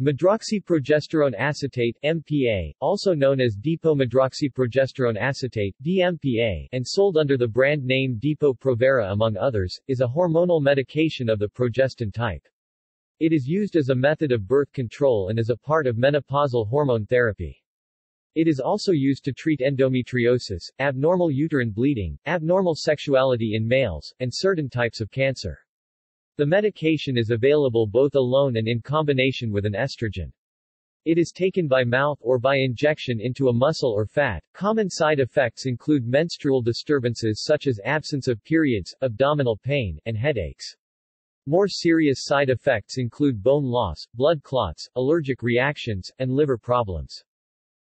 Medroxyprogesterone acetate MPA, also known as depot-medroxyprogesterone acetate DMPA, and sold under the brand name Depo-Provera among others, is a hormonal medication of the progestin type. It is used as a method of birth control and as a part of menopausal hormone therapy. It is also used to treat endometriosis, abnormal uterine bleeding, abnormal sexuality in males, and certain types of cancer. The medication is available both alone and in combination with an estrogen. It is taken by mouth or by injection into a muscle or fat. Common side effects include menstrual disturbances such as absence of periods, abdominal pain, and headaches. More serious side effects include bone loss, blood clots, allergic reactions, and liver problems.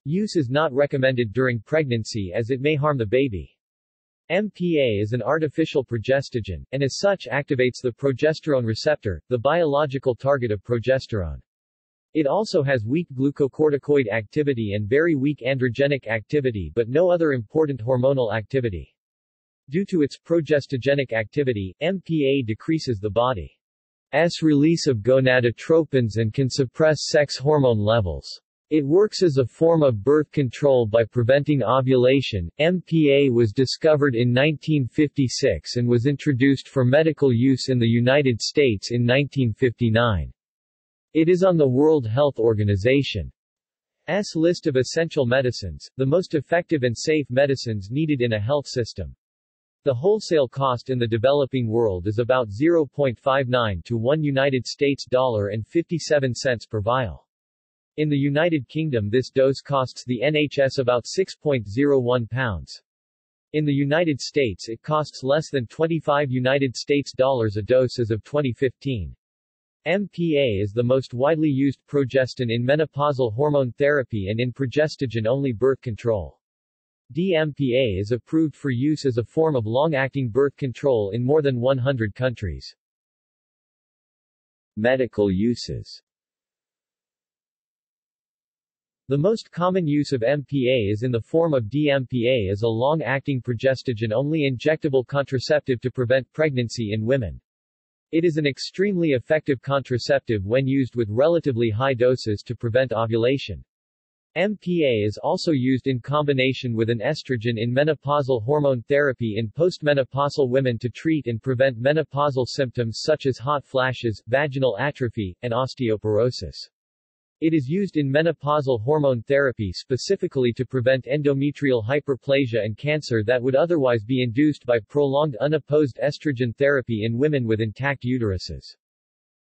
Use is not recommended during pregnancy as it may harm the baby. MPA is an artificial progestogen, and as such activates the progesterone receptor, the biological target of progesterone. It also has weak glucocorticoid activity and very weak androgenic activity but no other important hormonal activity. Due to its progestogenic activity, MPA decreases the body's release of gonadotropins and can suppress sex hormone levels. It works as a form of birth control by preventing ovulation. MPA was discovered in 1956 and was introduced for medical use in the United States in 1959. It is on the World Health Organization's list of essential medicines, the most effective and safe medicines needed in a health system. The wholesale cost in the developing world is about 0.59 to 1 United States dollar and 57 cents per vial. In the United Kingdom this dose costs the NHS about 6.01 pounds. In the United States it costs less than 25 United States dollars a dose as of 2015. MPA is the most widely used progestin in menopausal hormone therapy and in progestogen-only birth control. DMPA is approved for use as a form of long-acting birth control in more than 100 countries. Medical uses the most common use of MPA is in the form of DMPA as a long-acting progestogen-only injectable contraceptive to prevent pregnancy in women. It is an extremely effective contraceptive when used with relatively high doses to prevent ovulation. MPA is also used in combination with an estrogen in menopausal hormone therapy in postmenopausal women to treat and prevent menopausal symptoms such as hot flashes, vaginal atrophy, and osteoporosis. It is used in menopausal hormone therapy specifically to prevent endometrial hyperplasia and cancer that would otherwise be induced by prolonged unopposed estrogen therapy in women with intact uteruses.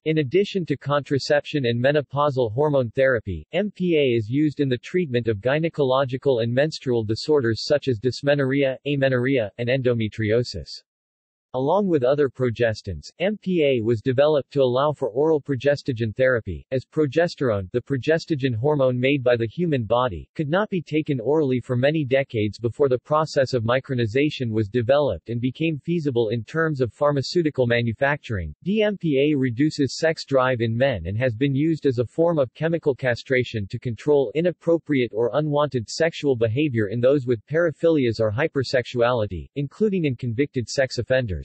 In addition to contraception and menopausal hormone therapy, MPA is used in the treatment of gynecological and menstrual disorders such as dysmenorrhea, amenorrhea, and endometriosis. Along with other progestins, MPA was developed to allow for oral progestogen therapy, as progesterone the progestogen hormone made by the human body, could not be taken orally for many decades before the process of micronization was developed and became feasible in terms of pharmaceutical manufacturing. DMPA reduces sex drive in men and has been used as a form of chemical castration to control inappropriate or unwanted sexual behavior in those with paraphilias or hypersexuality, including in convicted sex offenders.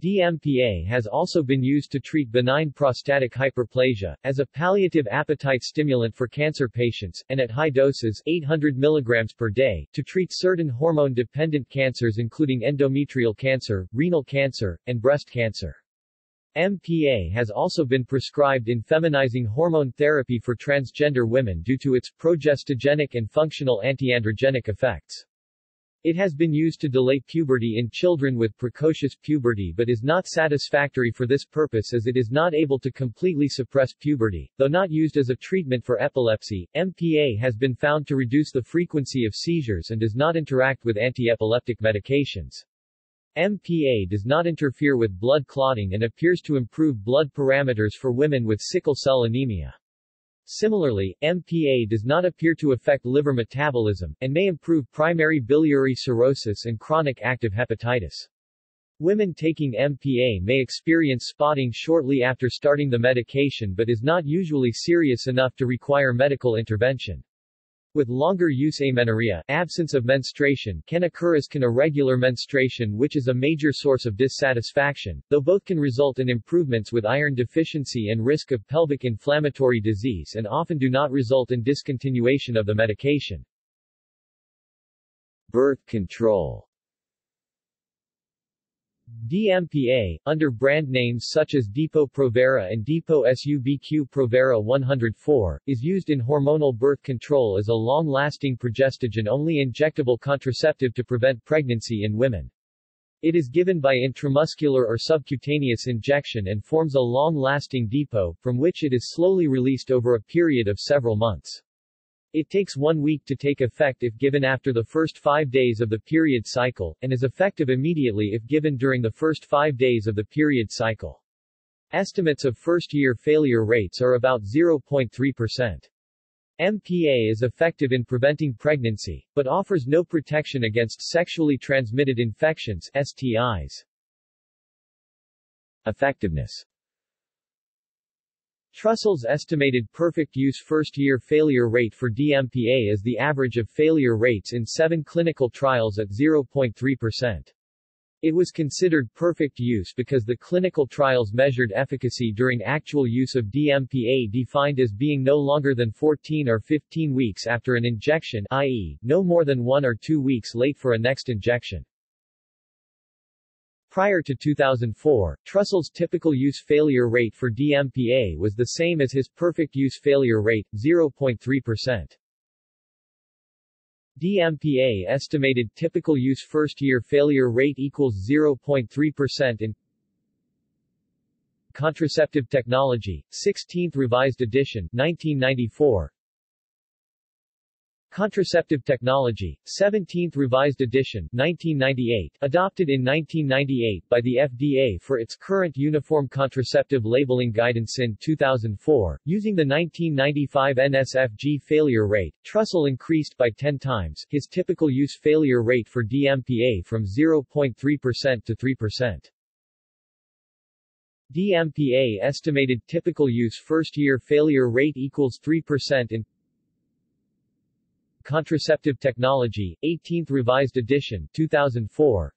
DMPA has also been used to treat benign prostatic hyperplasia, as a palliative appetite stimulant for cancer patients, and at high doses 800 mg per day, to treat certain hormone-dependent cancers including endometrial cancer, renal cancer, and breast cancer. MPA has also been prescribed in feminizing hormone therapy for transgender women due to its progestogenic and functional antiandrogenic effects. It has been used to delay puberty in children with precocious puberty but is not satisfactory for this purpose as it is not able to completely suppress puberty. Though not used as a treatment for epilepsy, MPA has been found to reduce the frequency of seizures and does not interact with anti-epileptic medications. MPA does not interfere with blood clotting and appears to improve blood parameters for women with sickle cell anemia. Similarly, MPA does not appear to affect liver metabolism, and may improve primary biliary cirrhosis and chronic active hepatitis. Women taking MPA may experience spotting shortly after starting the medication but is not usually serious enough to require medical intervention. With longer use amenorrhea, absence of menstruation can occur as can irregular menstruation which is a major source of dissatisfaction, though both can result in improvements with iron deficiency and risk of pelvic inflammatory disease and often do not result in discontinuation of the medication. Birth control DMPA, under brand names such as Depo-Provera and Depo-SUBQ-Provera 104, is used in hormonal birth control as a long-lasting progestogen-only injectable contraceptive to prevent pregnancy in women. It is given by intramuscular or subcutaneous injection and forms a long-lasting depot, from which it is slowly released over a period of several months. It takes one week to take effect if given after the first five days of the period cycle, and is effective immediately if given during the first five days of the period cycle. Estimates of first-year failure rates are about 0.3%. MPA is effective in preventing pregnancy, but offers no protection against sexually transmitted infections STIs. Effectiveness Trussell's estimated perfect use first-year failure rate for DMPA is the average of failure rates in seven clinical trials at 0.3%. It was considered perfect use because the clinical trials measured efficacy during actual use of DMPA defined as being no longer than 14 or 15 weeks after an injection i.e., no more than one or two weeks late for a next injection. Prior to 2004, Trussell's typical use failure rate for DMPA was the same as his perfect use failure rate, 0.3%. DMPA estimated typical use first-year failure rate equals 0.3% in Contraceptive Technology, 16th Revised Edition, 1994 Contraceptive Technology, 17th Revised Edition 1998, adopted in 1998 by the FDA for its current Uniform Contraceptive Labeling Guidance in 2004, using the 1995 NSFG failure rate, Trussell increased by 10 times his typical use failure rate for DMPA from 0.3% to 3%. DMPA estimated typical use first-year failure rate equals 3% in Contraceptive Technology, 18th Revised Edition 2004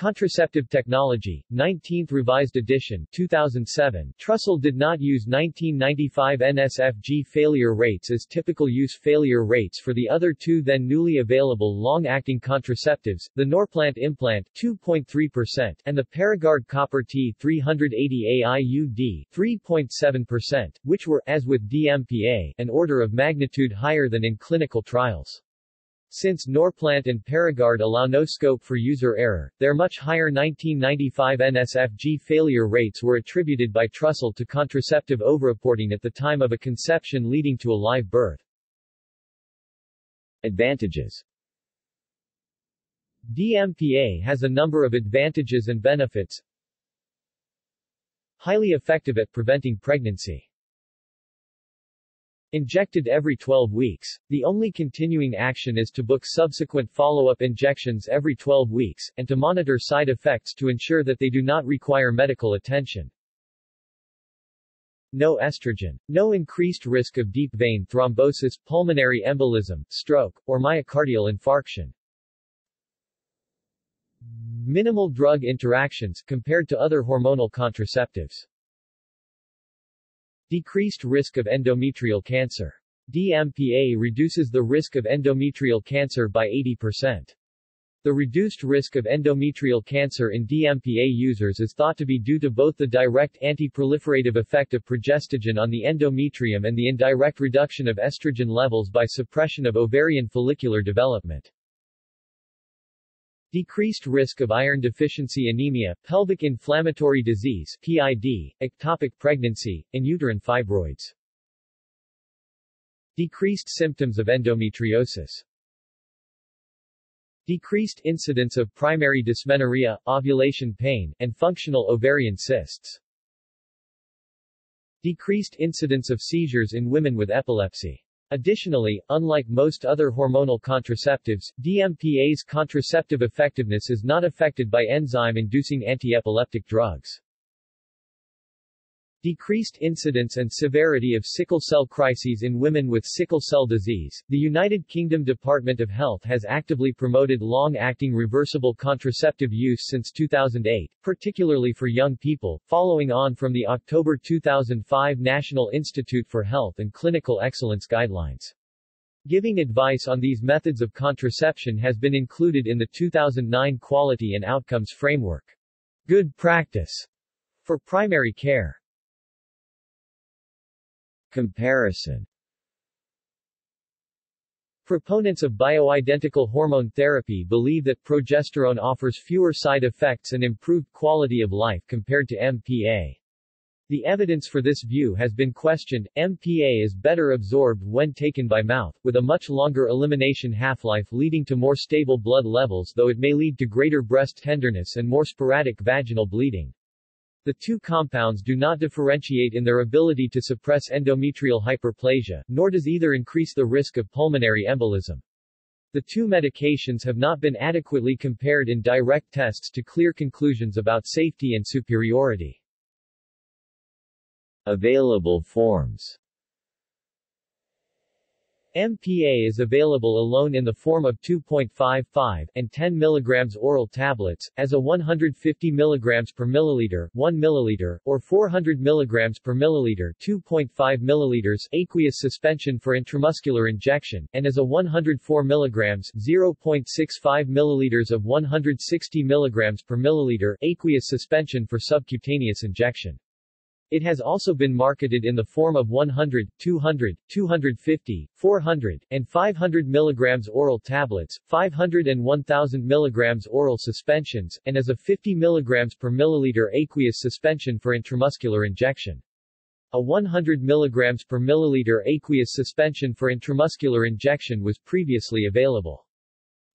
Contraceptive Technology, 19th Revised Edition 2007 Trussell did not use 1995 NSFG failure rates as typical use failure rates for the other two then newly available long-acting contraceptives, the Norplant implant 2.3% and the Paragard Copper T 380 AIUD 3.7%, which were, as with DMPA, an order of magnitude higher than in clinical trials. Since Norplant and Paragard allow no scope for user error, their much higher 1995 NSFG failure rates were attributed by Trussell to contraceptive overreporting at the time of a conception leading to a live birth. Advantages DMPA has a number of advantages and benefits. Highly effective at preventing pregnancy. Injected every 12 weeks. The only continuing action is to book subsequent follow-up injections every 12 weeks, and to monitor side effects to ensure that they do not require medical attention. No estrogen. No increased risk of deep vein thrombosis, pulmonary embolism, stroke, or myocardial infarction. Minimal drug interactions, compared to other hormonal contraceptives. Decreased risk of endometrial cancer. DMPA reduces the risk of endometrial cancer by 80%. The reduced risk of endometrial cancer in DMPA users is thought to be due to both the direct anti-proliferative effect of progestogen on the endometrium and the indirect reduction of estrogen levels by suppression of ovarian follicular development. Decreased risk of iron deficiency anemia, pelvic inflammatory disease PID, ectopic pregnancy, and uterine fibroids. Decreased symptoms of endometriosis. Decreased incidence of primary dysmenorrhea, ovulation pain, and functional ovarian cysts. Decreased incidence of seizures in women with epilepsy. Additionally, unlike most other hormonal contraceptives, DMPA's contraceptive effectiveness is not affected by enzyme-inducing antiepileptic drugs. Decreased incidence and severity of sickle cell crises in women with sickle cell disease. The United Kingdom Department of Health has actively promoted long-acting reversible contraceptive use since 2008, particularly for young people, following on from the October 2005 National Institute for Health and Clinical Excellence guidelines. Giving advice on these methods of contraception has been included in the 2009 Quality and Outcomes Framework. Good practice for primary care. Comparison Proponents of bioidentical hormone therapy believe that progesterone offers fewer side effects and improved quality of life compared to MPA. The evidence for this view has been questioned. MPA is better absorbed when taken by mouth, with a much longer elimination half-life leading to more stable blood levels though it may lead to greater breast tenderness and more sporadic vaginal bleeding. The two compounds do not differentiate in their ability to suppress endometrial hyperplasia, nor does either increase the risk of pulmonary embolism. The two medications have not been adequately compared in direct tests to clear conclusions about safety and superiority. Available forms MPA is available alone in the form of 2.55 and 10 mg oral tablets, as a 150 mg per milliliter 1 milliliter, or 400 mg per milliliter 2.5 milliliters aqueous suspension for intramuscular injection, and as a 104 mg 0.65 milliliters of 160 mg per milliliter aqueous suspension for subcutaneous injection. It has also been marketed in the form of 100, 200, 250, 400, and 500 mg oral tablets, 500 and 1000 mg oral suspensions, and as a 50 mg per milliliter aqueous suspension for intramuscular injection. A 100 mg per milliliter aqueous suspension for intramuscular injection was previously available.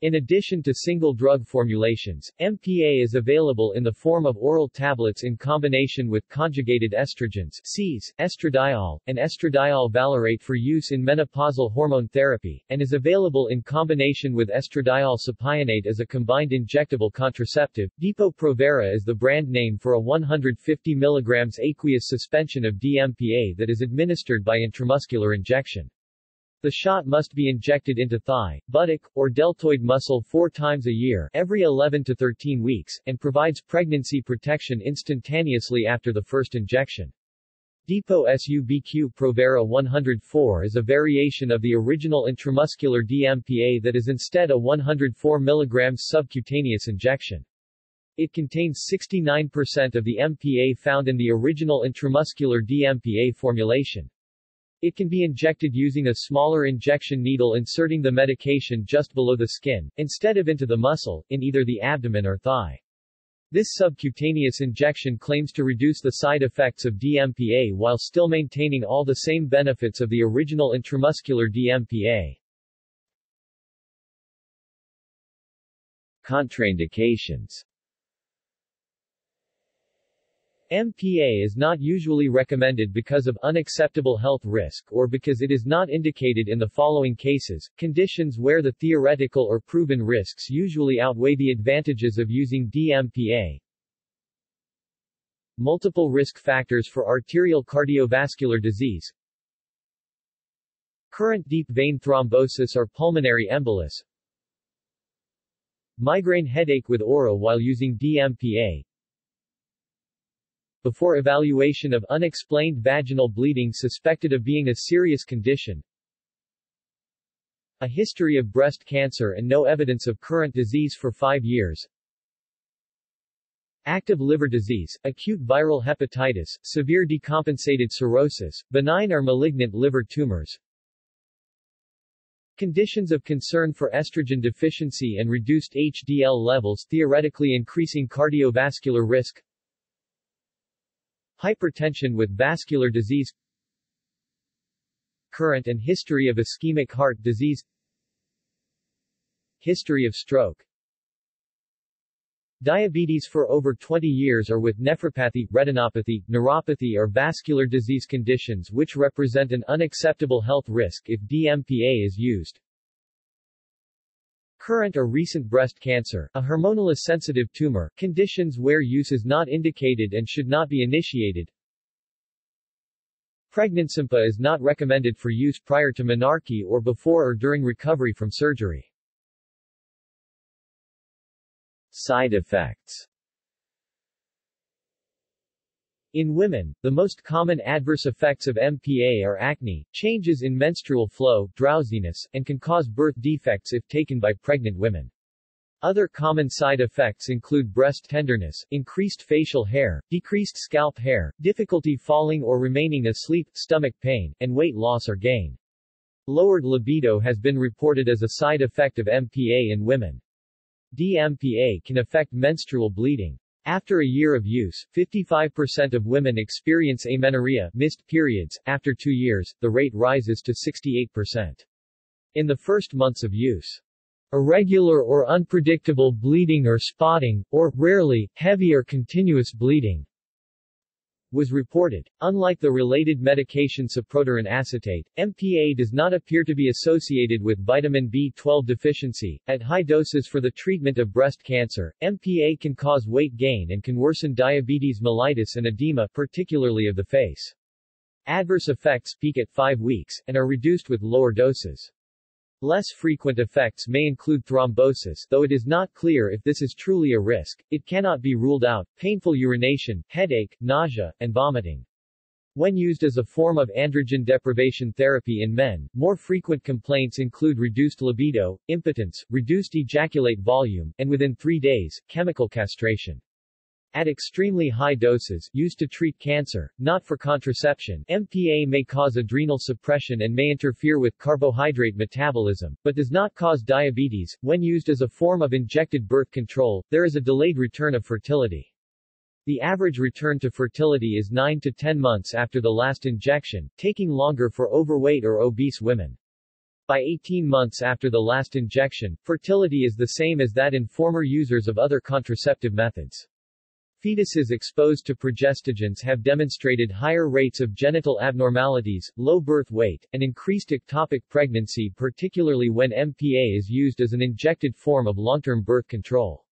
In addition to single drug formulations, MPA is available in the form of oral tablets in combination with conjugated estrogens CES, estradiol, and estradiol valerate for use in menopausal hormone therapy, and is available in combination with estradiol cypionate as a combined injectable contraceptive. Depo-Provera is the brand name for a 150 mg aqueous suspension of DMPA that is administered by intramuscular injection. The shot must be injected into thigh, buttock, or deltoid muscle four times a year every 11 to 13 weeks, and provides pregnancy protection instantaneously after the first injection. Depo SUBQ Provera 104 is a variation of the original intramuscular DMPA that is instead a 104 mg subcutaneous injection. It contains 69% of the MPA found in the original intramuscular DMPA formulation. It can be injected using a smaller injection needle inserting the medication just below the skin, instead of into the muscle, in either the abdomen or thigh. This subcutaneous injection claims to reduce the side effects of DMPA while still maintaining all the same benefits of the original intramuscular DMPA. Contraindications MPA is not usually recommended because of unacceptable health risk or because it is not indicated in the following cases, conditions where the theoretical or proven risks usually outweigh the advantages of using DMPA. Multiple risk factors for arterial cardiovascular disease. Current deep vein thrombosis or pulmonary embolus. Migraine headache with aura while using DMPA before evaluation of unexplained vaginal bleeding suspected of being a serious condition, a history of breast cancer and no evidence of current disease for five years, active liver disease, acute viral hepatitis, severe decompensated cirrhosis, benign or malignant liver tumors, Conditions of concern for estrogen deficiency and reduced HDL levels theoretically increasing cardiovascular risk Hypertension with vascular disease Current and history of ischemic heart disease History of stroke Diabetes for over 20 years or with nephropathy, retinopathy, neuropathy or vascular disease conditions which represent an unacceptable health risk if DMPA is used. Current or recent breast cancer, a hormonally sensitive tumor, conditions where use is not indicated and should not be initiated. Pregnancy MPA is not recommended for use prior to menarche or before or during recovery from surgery. Side effects In women, the most common adverse effects of MPA are acne, changes in menstrual flow, drowsiness, and can cause birth defects if taken by pregnant women. Other common side effects include breast tenderness, increased facial hair, decreased scalp hair, difficulty falling or remaining asleep, stomach pain, and weight loss or gain. Lowered libido has been reported as a side effect of MPA in women. DMPA can affect menstrual bleeding. After a year of use, 55% of women experience amenorrhea missed periods. After two years, the rate rises to 68%. In the first months of use, irregular or unpredictable bleeding or spotting, or, rarely, heavy or continuous bleeding, was reported. Unlike the related medication cyproterone acetate, MPA does not appear to be associated with vitamin B12 deficiency. At high doses for the treatment of breast cancer, MPA can cause weight gain and can worsen diabetes mellitus and edema, particularly of the face. Adverse effects peak at 5 weeks, and are reduced with lower doses. Less frequent effects may include thrombosis though it is not clear if this is truly a risk, it cannot be ruled out, painful urination, headache, nausea, and vomiting. When used as a form of androgen deprivation therapy in men, more frequent complaints include reduced libido, impotence, reduced ejaculate volume, and within three days, chemical castration. At extremely high doses, used to treat cancer, not for contraception, MPA may cause adrenal suppression and may interfere with carbohydrate metabolism, but does not cause diabetes. When used as a form of injected birth control, there is a delayed return of fertility. The average return to fertility is 9 to 10 months after the last injection, taking longer for overweight or obese women. By 18 months after the last injection, fertility is the same as that in former users of other contraceptive methods. Fetuses exposed to progestogens have demonstrated higher rates of genital abnormalities, low birth weight, and increased ectopic pregnancy particularly when MPA is used as an injected form of long-term birth control.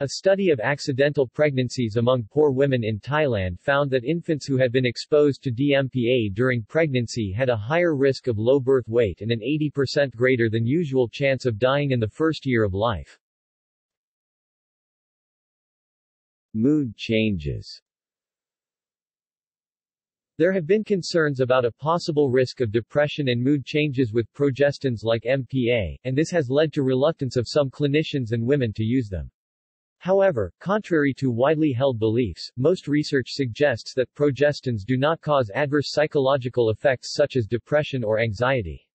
A study of accidental pregnancies among poor women in Thailand found that infants who had been exposed to DMPA during pregnancy had a higher risk of low birth weight and an 80% greater than usual chance of dying in the first year of life. Mood changes There have been concerns about a possible risk of depression and mood changes with progestins like MPA, and this has led to reluctance of some clinicians and women to use them. However, contrary to widely held beliefs, most research suggests that progestins do not cause adverse psychological effects such as depression or anxiety.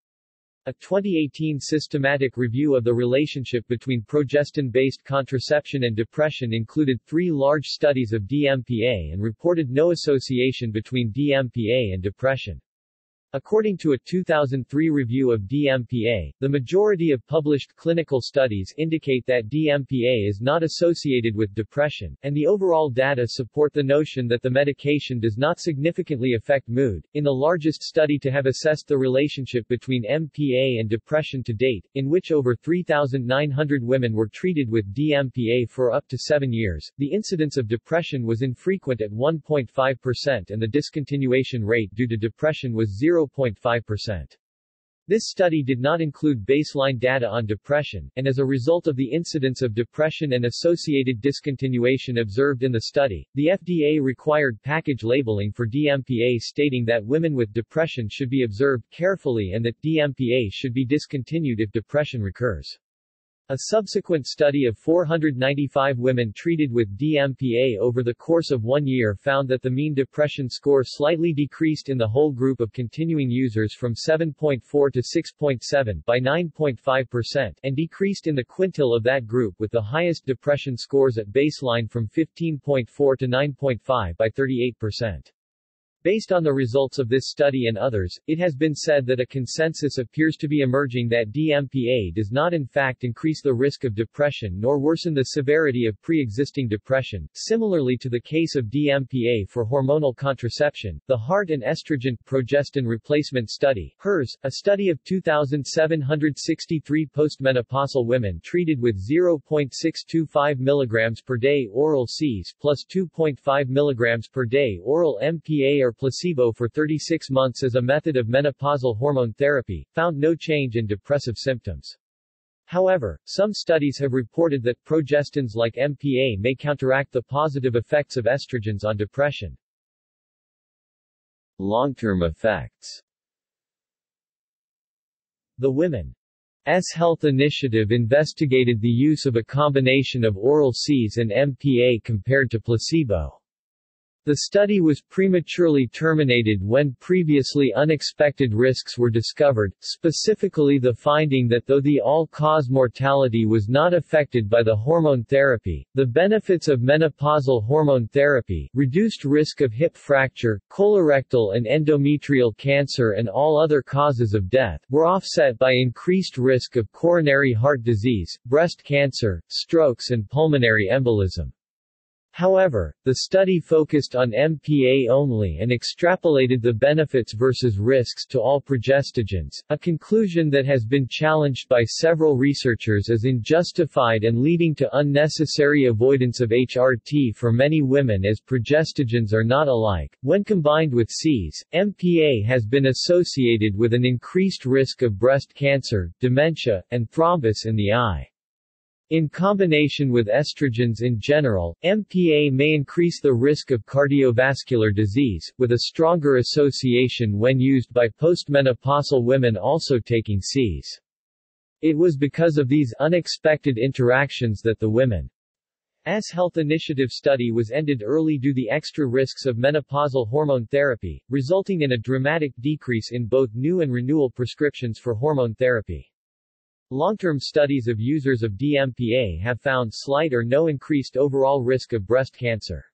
A 2018 systematic review of the relationship between progestin-based contraception and depression included three large studies of DMPA and reported no association between DMPA and depression. According to a 2003 review of DMPA, the majority of published clinical studies indicate that DMPA is not associated with depression, and the overall data support the notion that the medication does not significantly affect mood. In the largest study to have assessed the relationship between MPA and depression to date, in which over 3,900 women were treated with DMPA for up to seven years, the incidence of depression was infrequent at 1.5% and the discontinuation rate due to depression was 0. 0.5%. This study did not include baseline data on depression, and as a result of the incidence of depression and associated discontinuation observed in the study, the FDA required package labeling for DMPA stating that women with depression should be observed carefully and that DMPA should be discontinued if depression recurs. A subsequent study of 495 women treated with DMPA over the course of one year found that the mean depression score slightly decreased in the whole group of continuing users from 7.4 to 6.7 by 9.5% and decreased in the quintile of that group with the highest depression scores at baseline from 15.4 to 9.5 by 38%. Based on the results of this study and others, it has been said that a consensus appears to be emerging that DMPA does not in fact increase the risk of depression nor worsen the severity of pre-existing depression. Similarly to the case of DMPA for hormonal contraception, the Heart and Estrogen Progestin Replacement Study HERS, a study of 2,763 postmenopausal women treated with 0.625 mg per day oral CEEs plus 2.5 mg per day oral MPA or placebo for 36 months as a method of menopausal hormone therapy, found no change in depressive symptoms. However, some studies have reported that progestins like MPA may counteract the positive effects of estrogens on depression. Long-term effects The Women's Health Initiative investigated the use of a combination of oral CEEs and MPA compared to placebo. The study was prematurely terminated when previously unexpected risks were discovered, specifically the finding that though the all-cause mortality was not affected by the hormone therapy, the benefits of menopausal hormone therapy, reduced risk of hip fracture, colorectal and endometrial cancer and all other causes of death, were offset by increased risk of coronary heart disease, breast cancer, strokes and pulmonary embolism. However, the study focused on MPA only and extrapolated the benefits versus risks to all progestogens, a conclusion that has been challenged by several researchers as unjustified and leading to unnecessary avoidance of HRT for many women as progestogens are not alike. When combined with CEEs, MPA has been associated with an increased risk of breast cancer, dementia, and thrombus in the eye. In combination with estrogens in general, MPA may increase the risk of cardiovascular disease, with a stronger association when used by postmenopausal women also taking CEEs. It was because of these unexpected interactions that the Women's Health Initiative study was ended early due the extra risks of menopausal hormone therapy, resulting in a dramatic decrease in both new and renewal prescriptions for hormone therapy. Long-term studies of users of DMPA have found slight or no increased overall risk of breast cancer.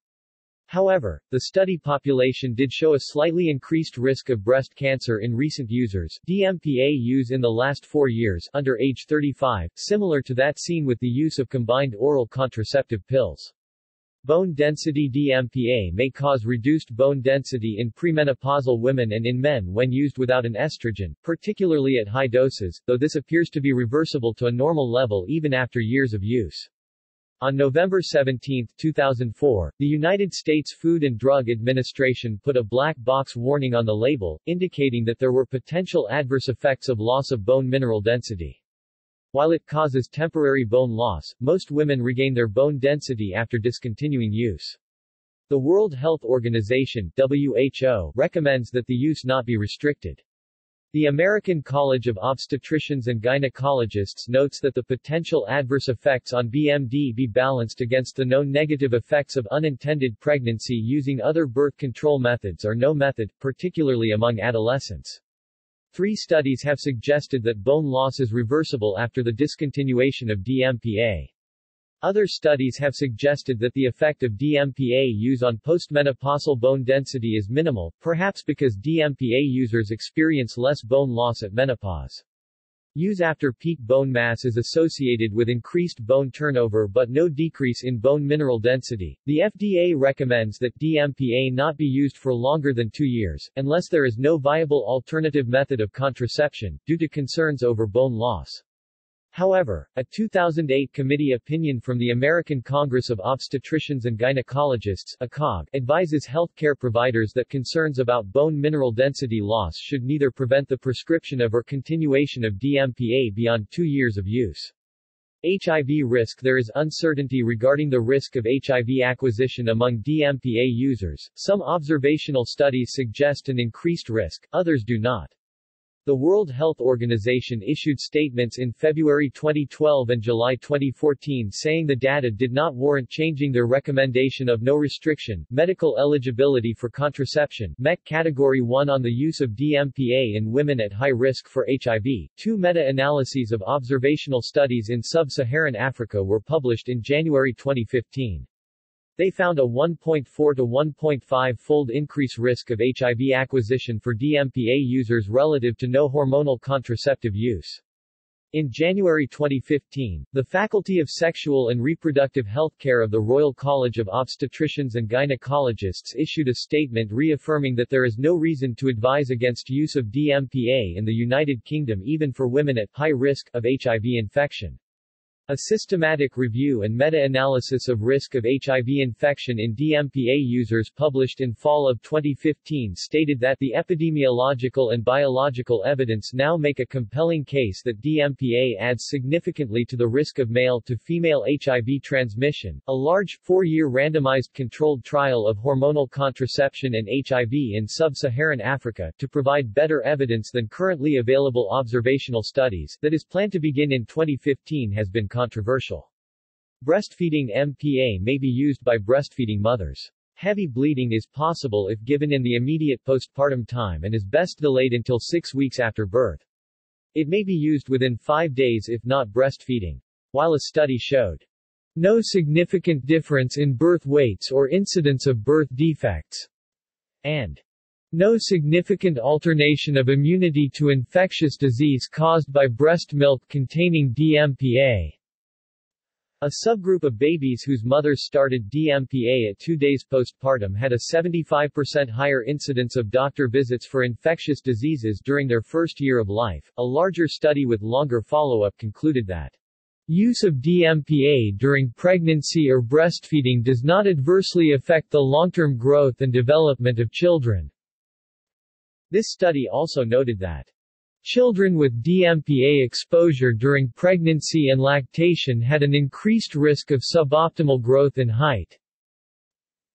However, the study population did show a slightly increased risk of breast cancer in recent users DMPA use in the last four years under age 35, similar to that seen with the use of combined oral contraceptive pills. Bone density DMPA may cause reduced bone density in premenopausal women and in men when used without an estrogen, particularly at high doses, though this appears to be reversible to a normal level even after years of use. On November 17, 2004, the United States Food and Drug Administration put a black box warning on the label, indicating that there were potential adverse effects of loss of bone mineral density. While it causes temporary bone loss, most women regain their bone density after discontinuing use. The World Health Organization WHO recommends that the use not be restricted. The American College of Obstetricians and Gynecologists notes that the potential adverse effects on BMD be balanced against the known negative effects of unintended pregnancy using other birth control methods or no method, particularly among adolescents. Three studies have suggested that bone loss is reversible after the discontinuation of DMPA. Other studies have suggested that the effect of DMPA use on postmenopausal bone density is minimal, perhaps because DMPA users experience less bone loss at menopause. Use after peak bone mass is associated with increased bone turnover but no decrease in bone mineral density. The FDA recommends that DMPA not be used for longer than two years, unless there is no viable alternative method of contraception, due to concerns over bone loss. However, a 2008 committee opinion from the American Congress of Obstetricians and Gynecologists ACOG, advises healthcare providers that concerns about bone mineral density loss should neither prevent the prescription of or continuation of DMPA beyond two years of use. HIV risk There is uncertainty regarding the risk of HIV acquisition among DMPA users. Some observational studies suggest an increased risk, others do not. The World Health Organization issued statements in February 2012 and July 2014 saying the data did not warrant changing their recommendation of no restriction, medical eligibility for contraception MEC Category 1 on the use of DMPA in women at high risk for HIV. Two meta-analyses of observational studies in sub-Saharan Africa were published in January 2015. They found a 1.4 to 1.5 fold increase risk of HIV acquisition for DMPA users relative to no hormonal contraceptive use. In January 2015, the Faculty of Sexual and Reproductive Health Care of the Royal College of Obstetricians and Gynecologists issued a statement reaffirming that there is no reason to advise against use of DMPA in the United Kingdom even for women at high risk of HIV infection. A systematic review and meta-analysis of risk of HIV infection in DMPA users published in fall of 2015 stated that the epidemiological and biological evidence now make a compelling case that DMPA adds significantly to the risk of male-to-female HIV transmission. A large, four-year randomized controlled trial of hormonal contraception and HIV in sub-Saharan Africa to provide better evidence than currently available observational studies that is planned to begin in 2015 has been controversial. Breastfeeding MPA may be used by breastfeeding mothers. Heavy bleeding is possible if given in the immediate postpartum time and is best delayed until six weeks after birth. It may be used within five days if not breastfeeding. While a study showed no significant difference in birth weights or incidence of birth defects, and no significant alternation of immunity to infectious disease caused by breast milk containing DMPA. A subgroup of babies whose mothers started DMPA at two days postpartum had a 75% higher incidence of doctor visits for infectious diseases during their first year of life. A larger study with longer follow-up concluded that Use of DMPA during pregnancy or breastfeeding does not adversely affect the long-term growth and development of children. This study also noted that Children with DMPA exposure during pregnancy and lactation had an increased risk of suboptimal growth in height.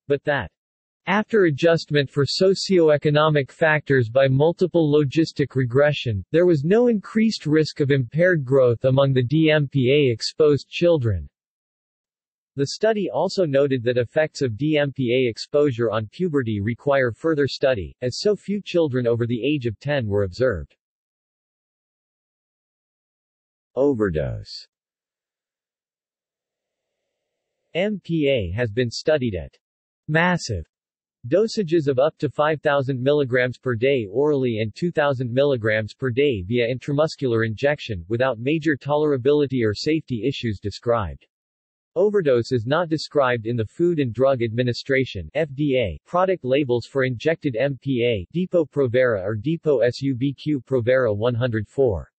But that after adjustment for socioeconomic factors by multiple logistic regression, there was no increased risk of impaired growth among the DMPA-exposed children. The study also noted that effects of DMPA exposure on puberty require further study, as so few children over the age of 10 were observed. Overdose MPA has been studied at massive dosages of up to 5,000 mg per day orally and 2,000 mg per day via intramuscular injection, without major tolerability or safety issues described. Overdose is not described in the Food and Drug Administration FDA product labels for injected MPA, Depo-Provera or Depo-SUBQ Provera 104.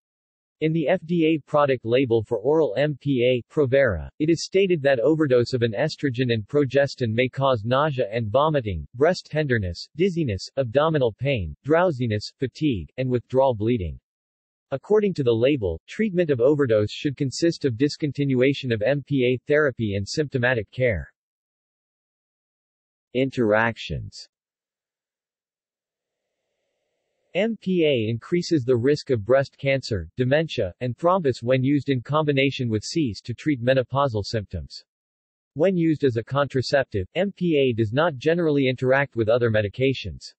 In the FDA product label for oral MPA, Provera, it is stated that overdose of an estrogen and progestin may cause nausea and vomiting, breast tenderness, dizziness, abdominal pain, drowsiness, fatigue, and withdrawal bleeding. According to the label, treatment of overdose should consist of discontinuation of MPA therapy and symptomatic care. Interactions MPA increases the risk of breast cancer, dementia, and thrombus when used in combination with CES to treat menopausal symptoms. When used as a contraceptive, MPA does not generally interact with other medications.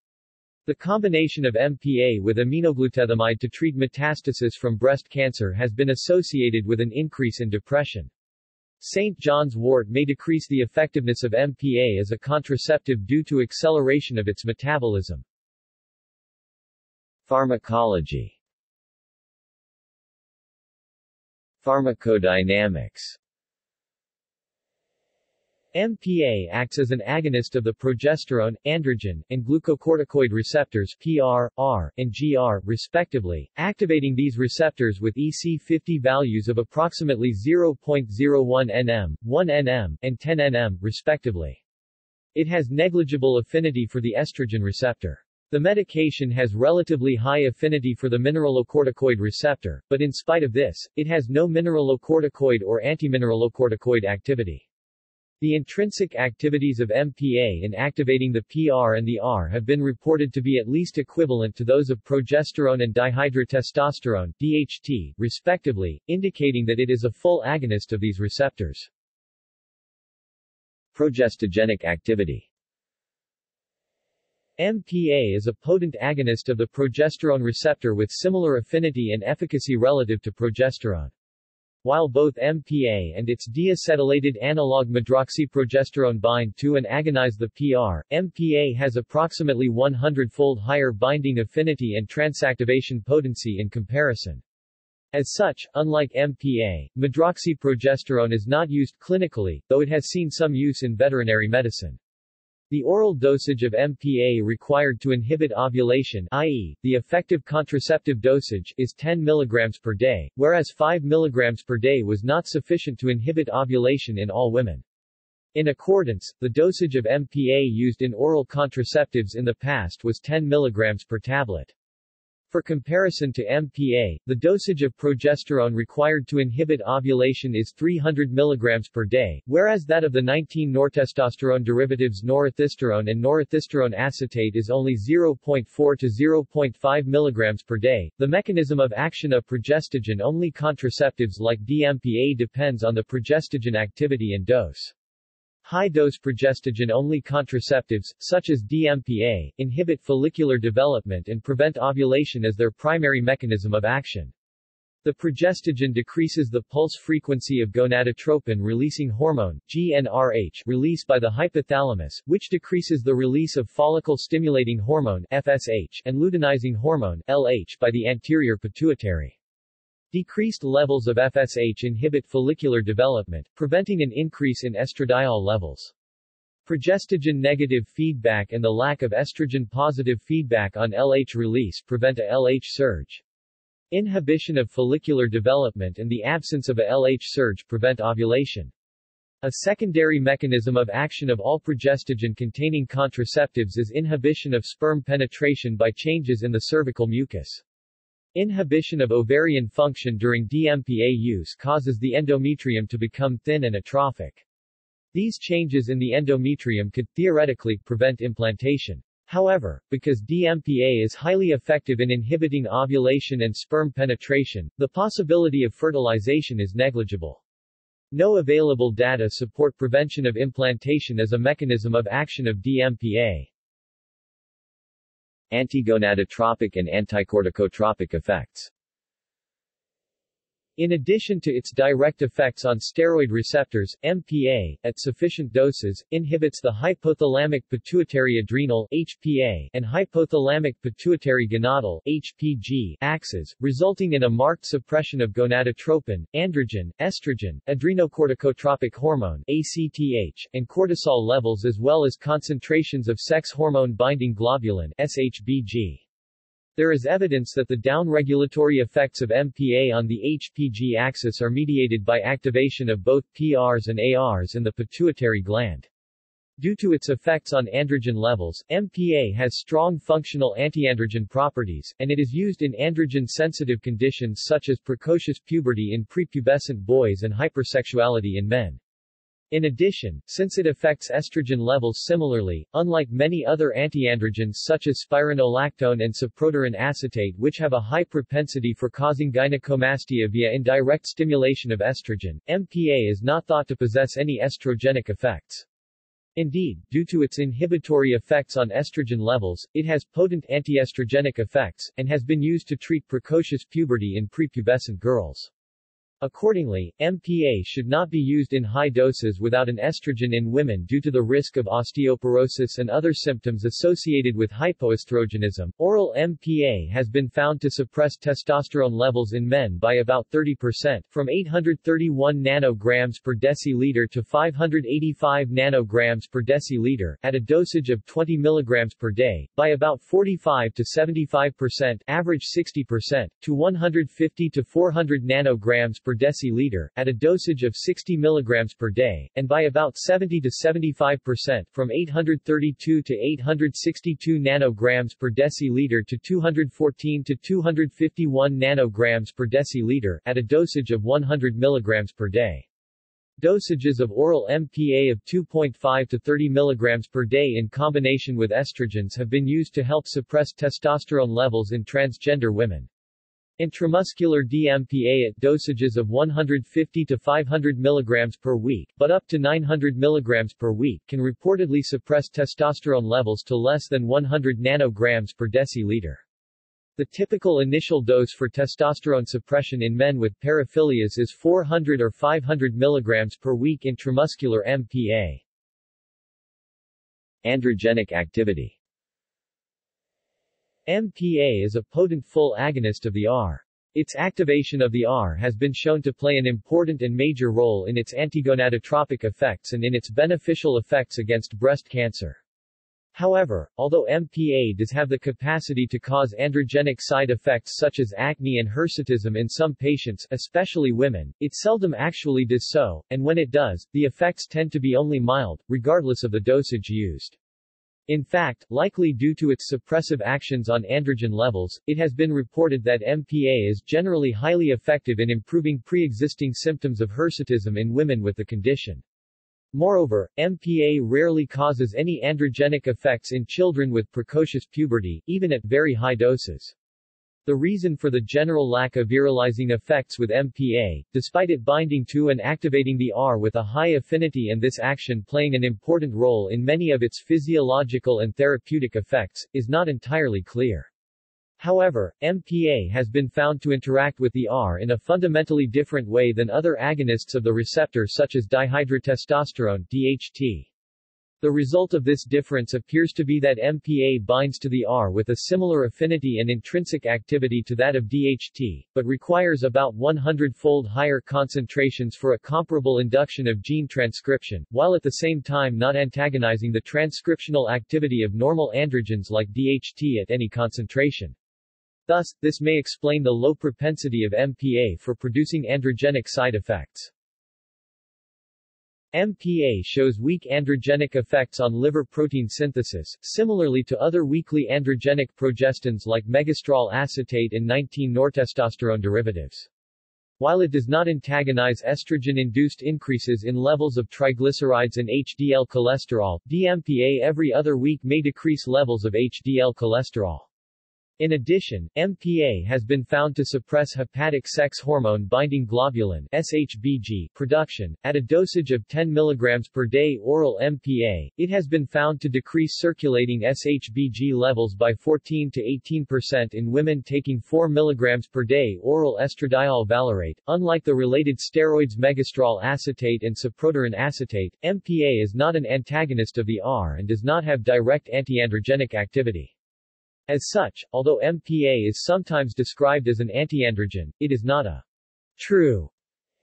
The combination of MPA with aminoglutethimide to treat metastasis from breast cancer has been associated with an increase in depression. St. John's wort may decrease the effectiveness of MPA as a contraceptive due to acceleration of its metabolism. Pharmacology Pharmacodynamics MPA acts as an agonist of the progesterone, androgen, and glucocorticoid receptors PR, AR, and GR, respectively, activating these receptors with EC50 values of approximately 0.01 nm, 1 nm, and 10 nm, respectively. It has negligible affinity for the estrogen receptor. The medication has relatively high affinity for the mineralocorticoid receptor, but in spite of this, it has no mineralocorticoid or antimineralocorticoid activity. The intrinsic activities of MPA in activating the PR and the AR have been reported to be at least equivalent to those of progesterone and dihydrotestosterone DHT, respectively, indicating that it is a full agonist of these receptors. Progestogenic activity MPA is a potent agonist of the progesterone receptor with similar affinity and efficacy relative to progesterone. While both MPA and its deacetylated analog medroxyprogesterone bind to and agonize the PR, MPA has approximately 100-fold higher binding affinity and transactivation potency in comparison. As such, unlike MPA, medroxyprogesterone is not used clinically, though it has seen some use in veterinary medicine. The oral dosage of MPA required to inhibit ovulation i.e., the effective contraceptive dosage is 10 mg per day, whereas 5 mg per day was not sufficient to inhibit ovulation in all women. In accordance, the dosage of MPA used in oral contraceptives in the past was 10 mg per tablet. For comparison to MPA, the dosage of progesterone required to inhibit ovulation is 300 mg per day, whereas that of the 19 nortestosterone derivatives norethisterone and norethisterone acetate is only 0.4 to 0.5 mg per day. The mechanism of action of progestogen-only contraceptives like DMPA depends on the progestogen activity and dose. High-dose progestogen-only contraceptives, such as DMPA, inhibit follicular development and prevent ovulation as their primary mechanism of action. The progestogen decreases the pulse frequency of gonadotropin-releasing hormone, GnRH, released by the hypothalamus, which decreases the release of follicle-stimulating hormone, FSH, and luteinizing hormone, LH, by the anterior pituitary. Decreased levels of FSH inhibit follicular development, preventing an increase in estradiol levels. Progestogen-negative feedback and the lack of estrogen-positive feedback on LH release prevent a LH surge. Inhibition of follicular development and the absence of a LH surge prevent ovulation. A secondary mechanism of action of all progestogen-containing contraceptives is inhibition of sperm penetration by changes in the cervical mucus. Inhibition of ovarian function during DMPA use causes the endometrium to become thin and atrophic. These changes in the endometrium could, theoretically, prevent implantation. However, because DMPA is highly effective in inhibiting ovulation and sperm penetration, the possibility of fertilization is negligible. No available data support prevention of implantation as a mechanism of action of DMPA antigonadotropic and anticorticotropic effects. In addition to its direct effects on steroid receptors, MPA, at sufficient doses, inhibits the hypothalamic pituitary adrenal HPA and hypothalamic pituitary gonadal HPG axes, resulting in a marked suppression of gonadotropin, androgen, estrogen, adrenocorticotropic hormone ACTH, and cortisol levels as well as concentrations of sex hormone binding globulin SHBG. There is evidence that the downregulatory effects of MPA on the HPG axis are mediated by activation of both PRs and ARs in the pituitary gland. Due to its effects on androgen levels, MPA has strong functional antiandrogen properties, and it is used in androgen-sensitive conditions such as precocious puberty in prepubescent boys and hypersexuality in men. In addition, since it affects estrogen levels similarly, unlike many other antiandrogens such as spironolactone and cyproterone acetate which have a high propensity for causing gynecomastia via indirect stimulation of estrogen, MPA is not thought to possess any estrogenic effects. Indeed, due to its inhibitory effects on estrogen levels, it has potent antiestrogenic effects, and has been used to treat precocious puberty in prepubescent girls. Accordingly, MPA should not be used in high doses without an estrogen in women due to the risk of osteoporosis and other symptoms associated with hypoestrogenism. Oral MPA has been found to suppress testosterone levels in men by about 30%, from 831 nanograms per deciliter to 585 nanograms per deciliter, at a dosage of 20 milligrams per day, by about 45 to 75%, average 60%, to 150 to 400 nanograms per deciliter, at a dosage of 60 mg per day, and by about 70 to 75% from 832 to 862 nanograms per deciliter to 214 to 251 nanograms per deciliter, at a dosage of 100 mg per day. Dosages of oral MPA of 2.5 to 30 mg per day in combination with estrogens have been used to help suppress testosterone levels in transgender women. Intramuscular DMPA at dosages of 150 to 500 mg per week, but up to 900 mg per week, can reportedly suppress testosterone levels to less than 100 nanograms per deciliter. The typical initial dose for testosterone suppression in men with paraphilias is 400 or 500 mg per week intramuscular MPA. Androgenic activity MPA is a potent full agonist of the AR. Its activation of the AR has been shown to play an important and major role in its antigonadotropic effects and in its beneficial effects against breast cancer. However, although MPA does have the capacity to cause androgenic side effects such as acne and hirsutism in some patients especially women, it seldom actually does so, and when it does, the effects tend to be only mild, regardless of the dosage used. In fact, likely due to its suppressive actions on androgen levels, it has been reported that MPA is generally highly effective in improving pre-existing symptoms of hirsutism in women with the condition. Moreover, MPA rarely causes any androgenic effects in children with precocious puberty, even at very high doses. The reason for the general lack of virilizing effects with MPA, despite it binding to and activating the AR with a high affinity and this action playing an important role in many of its physiological and therapeutic effects, is not entirely clear. However, MPA has been found to interact with the AR in a fundamentally different way than other agonists of the receptor such as dihydrotestosterone DHT. The result of this difference appears to be that MPA binds to the AR with a similar affinity and intrinsic activity to that of DHT, but requires about 100-fold higher concentrations for a comparable induction of gene transcription, while at the same time not antagonizing the transcriptional activity of normal androgens like DHT at any concentration. Thus, this may explain the low propensity of MPA for producing androgenic side effects. MPA shows weak androgenic effects on liver protein synthesis, similarly to other weakly androgenic progestins like megestrol acetate and 19-nortestosterone derivatives. While it does not antagonize estrogen-induced increases in levels of triglycerides and HDL cholesterol, DMPA every other week may decrease levels of HDL cholesterol. In addition, MPA has been found to suppress hepatic sex hormone-binding globulin SHBG production. At a dosage of 10 mg per day oral MPA, it has been found to decrease circulating SHBG levels by 14 to 18% in women taking 4 mg per day oral estradiol valerate. Unlike the related steroids megestrol acetate and cyproterone acetate, MPA is not an antagonist of the AR and does not have direct antiandrogenic activity. As such, although MPA is sometimes described as an antiandrogen, it is not a true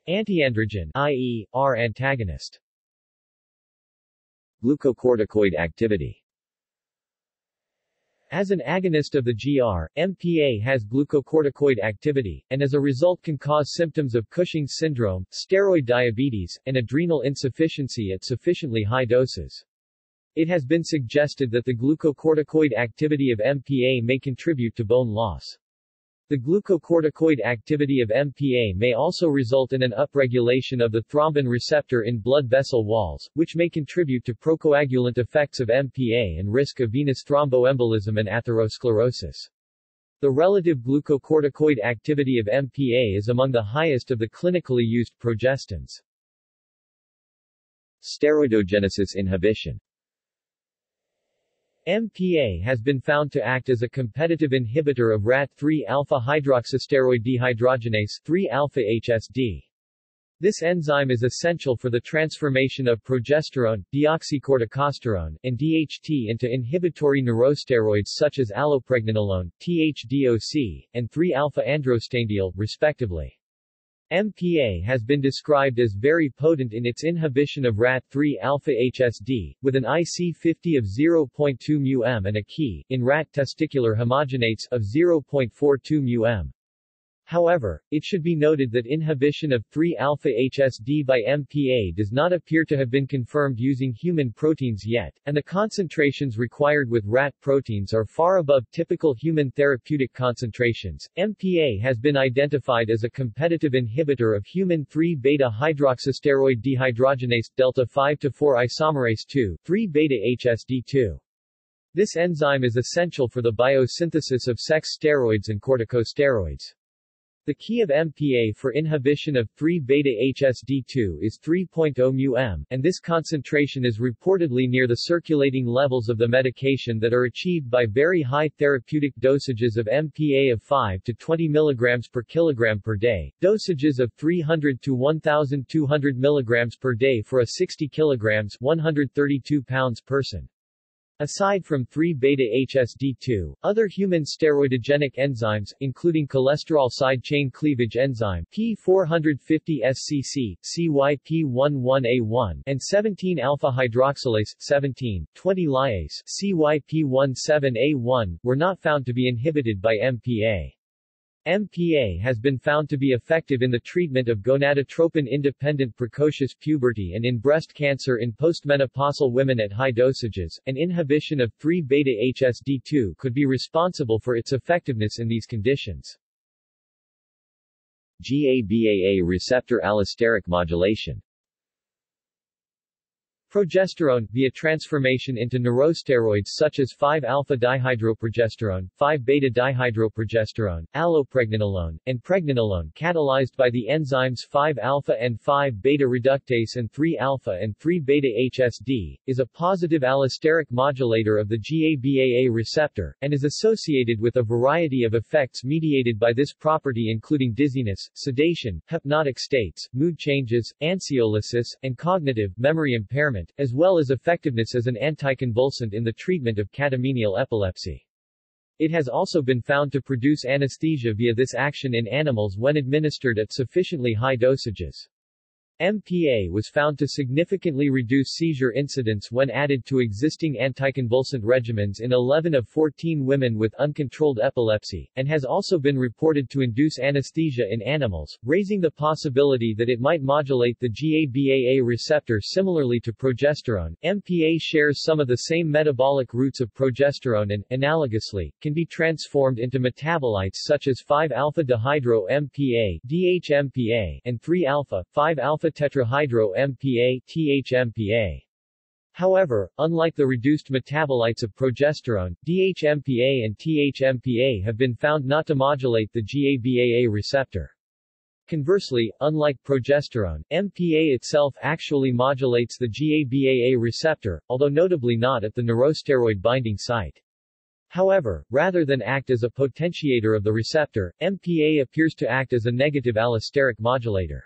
antiandrogen i.e., AR antagonist. Glucocorticoid activity as an agonist of the GR, MPA has glucocorticoid activity, and as a result can cause symptoms of Cushing's syndrome, steroid diabetes, and adrenal insufficiency at sufficiently high doses. It has been suggested that the glucocorticoid activity of MPA may contribute to bone loss. The glucocorticoid activity of MPA may also result in an upregulation of the thrombin receptor in blood vessel walls, which may contribute to procoagulant effects of MPA and risk of venous thromboembolism and atherosclerosis. The relative glucocorticoid activity of MPA is among the highest of the clinically used progestins. Steroidogenesis inhibition MPA has been found to act as a competitive inhibitor of RAT3 alpha hydroxysteroid dehydrogenase 3-alpha HSD. This enzyme is essential for the transformation of progesterone, deoxycorticosterone, and DHT into inhibitory neurosteroids such as allopregnanolone, THDOC, and 3-alpha-androstanediol, respectively. MPA has been described as very potent in its inhibition of RAT3 alpha HSD, with an IC50 of 0.2 μm and a Ki, in rat testicular homogenates, of 0.42 μm. However, it should be noted that inhibition of 3-alpha-HSD by MPA does not appear to have been confirmed using human proteins yet, and the concentrations required with rat proteins are far above typical human therapeutic concentrations. MPA has been identified as a competitive inhibitor of human 3-beta hydroxysteroid dehydrogenase delta 5-4 isomerase 2, 3-beta HSD2. This enzyme is essential for the biosynthesis of sex steroids and corticosteroids. The Ki of MPA for inhibition of 3-beta-HSD2 is 3.0 μm, and this concentration is reportedly near the circulating levels of the medication that are achieved by very high therapeutic dosages of MPA of 5 to 20 mg per kilogram per day, dosages of 300 to 1,200 mg per day for a 60 kg 132 pounds person. Aside from 3-beta-HSD2, other human steroidogenic enzymes, including cholesterol side chain cleavage enzyme P450-SCC, CYP11A1, and 17-alpha-hydroxylase 17, 20-lyase CYP17A1, were not found to be inhibited by MPA. MPA has been found to be effective in the treatment of gonadotropin-independent precocious puberty and in breast cancer in postmenopausal women at high dosages, and inhibition of 3-beta-HSD2 could be responsible for its effectiveness in these conditions. GABAA receptor allosteric modulation Progesterone, via transformation into neurosteroids such as 5-alpha-dihydroprogesterone, 5-beta-dihydroprogesterone, allopregnanolone, and pregnenolone catalyzed by the enzymes 5-alpha and 5-beta reductase and 3-alpha and 3-beta-HSD, is a positive allosteric modulator of the GABAA receptor, and is associated with a variety of effects mediated by this property including dizziness, sedation, hypnotic states, mood changes, anxiolysis, and cognitive memory impairment as well as effectiveness as an anticonvulsant in the treatment of catamenial epilepsy. It has also been found to produce anesthesia via this action in animals when administered at sufficiently high dosages. MPA was found to significantly reduce seizure incidence when added to existing anticonvulsant regimens in 11 of 14 women with uncontrolled epilepsy, and has also been reported to induce anesthesia in animals, raising the possibility that it might modulate the GABAA receptor similarly to progesterone. MPA shares some of the same metabolic routes of progesterone and, analogously, can be transformed into metabolites such as 5-alpha-dihydro-MPA DHMPA and 3-alpha, 5-alpha alpha-tetrahydro-MPA THMPA. However, unlike the reduced metabolites of progesterone, DHMPA and THMPA have been found not to modulate the GABAA receptor. Conversely, unlike progesterone, MPA itself actually modulates the GABAA receptor, although notably not at the neurosteroid binding site. However, rather than act as a potentiator of the receptor, MPA appears to act as a negative allosteric modulator.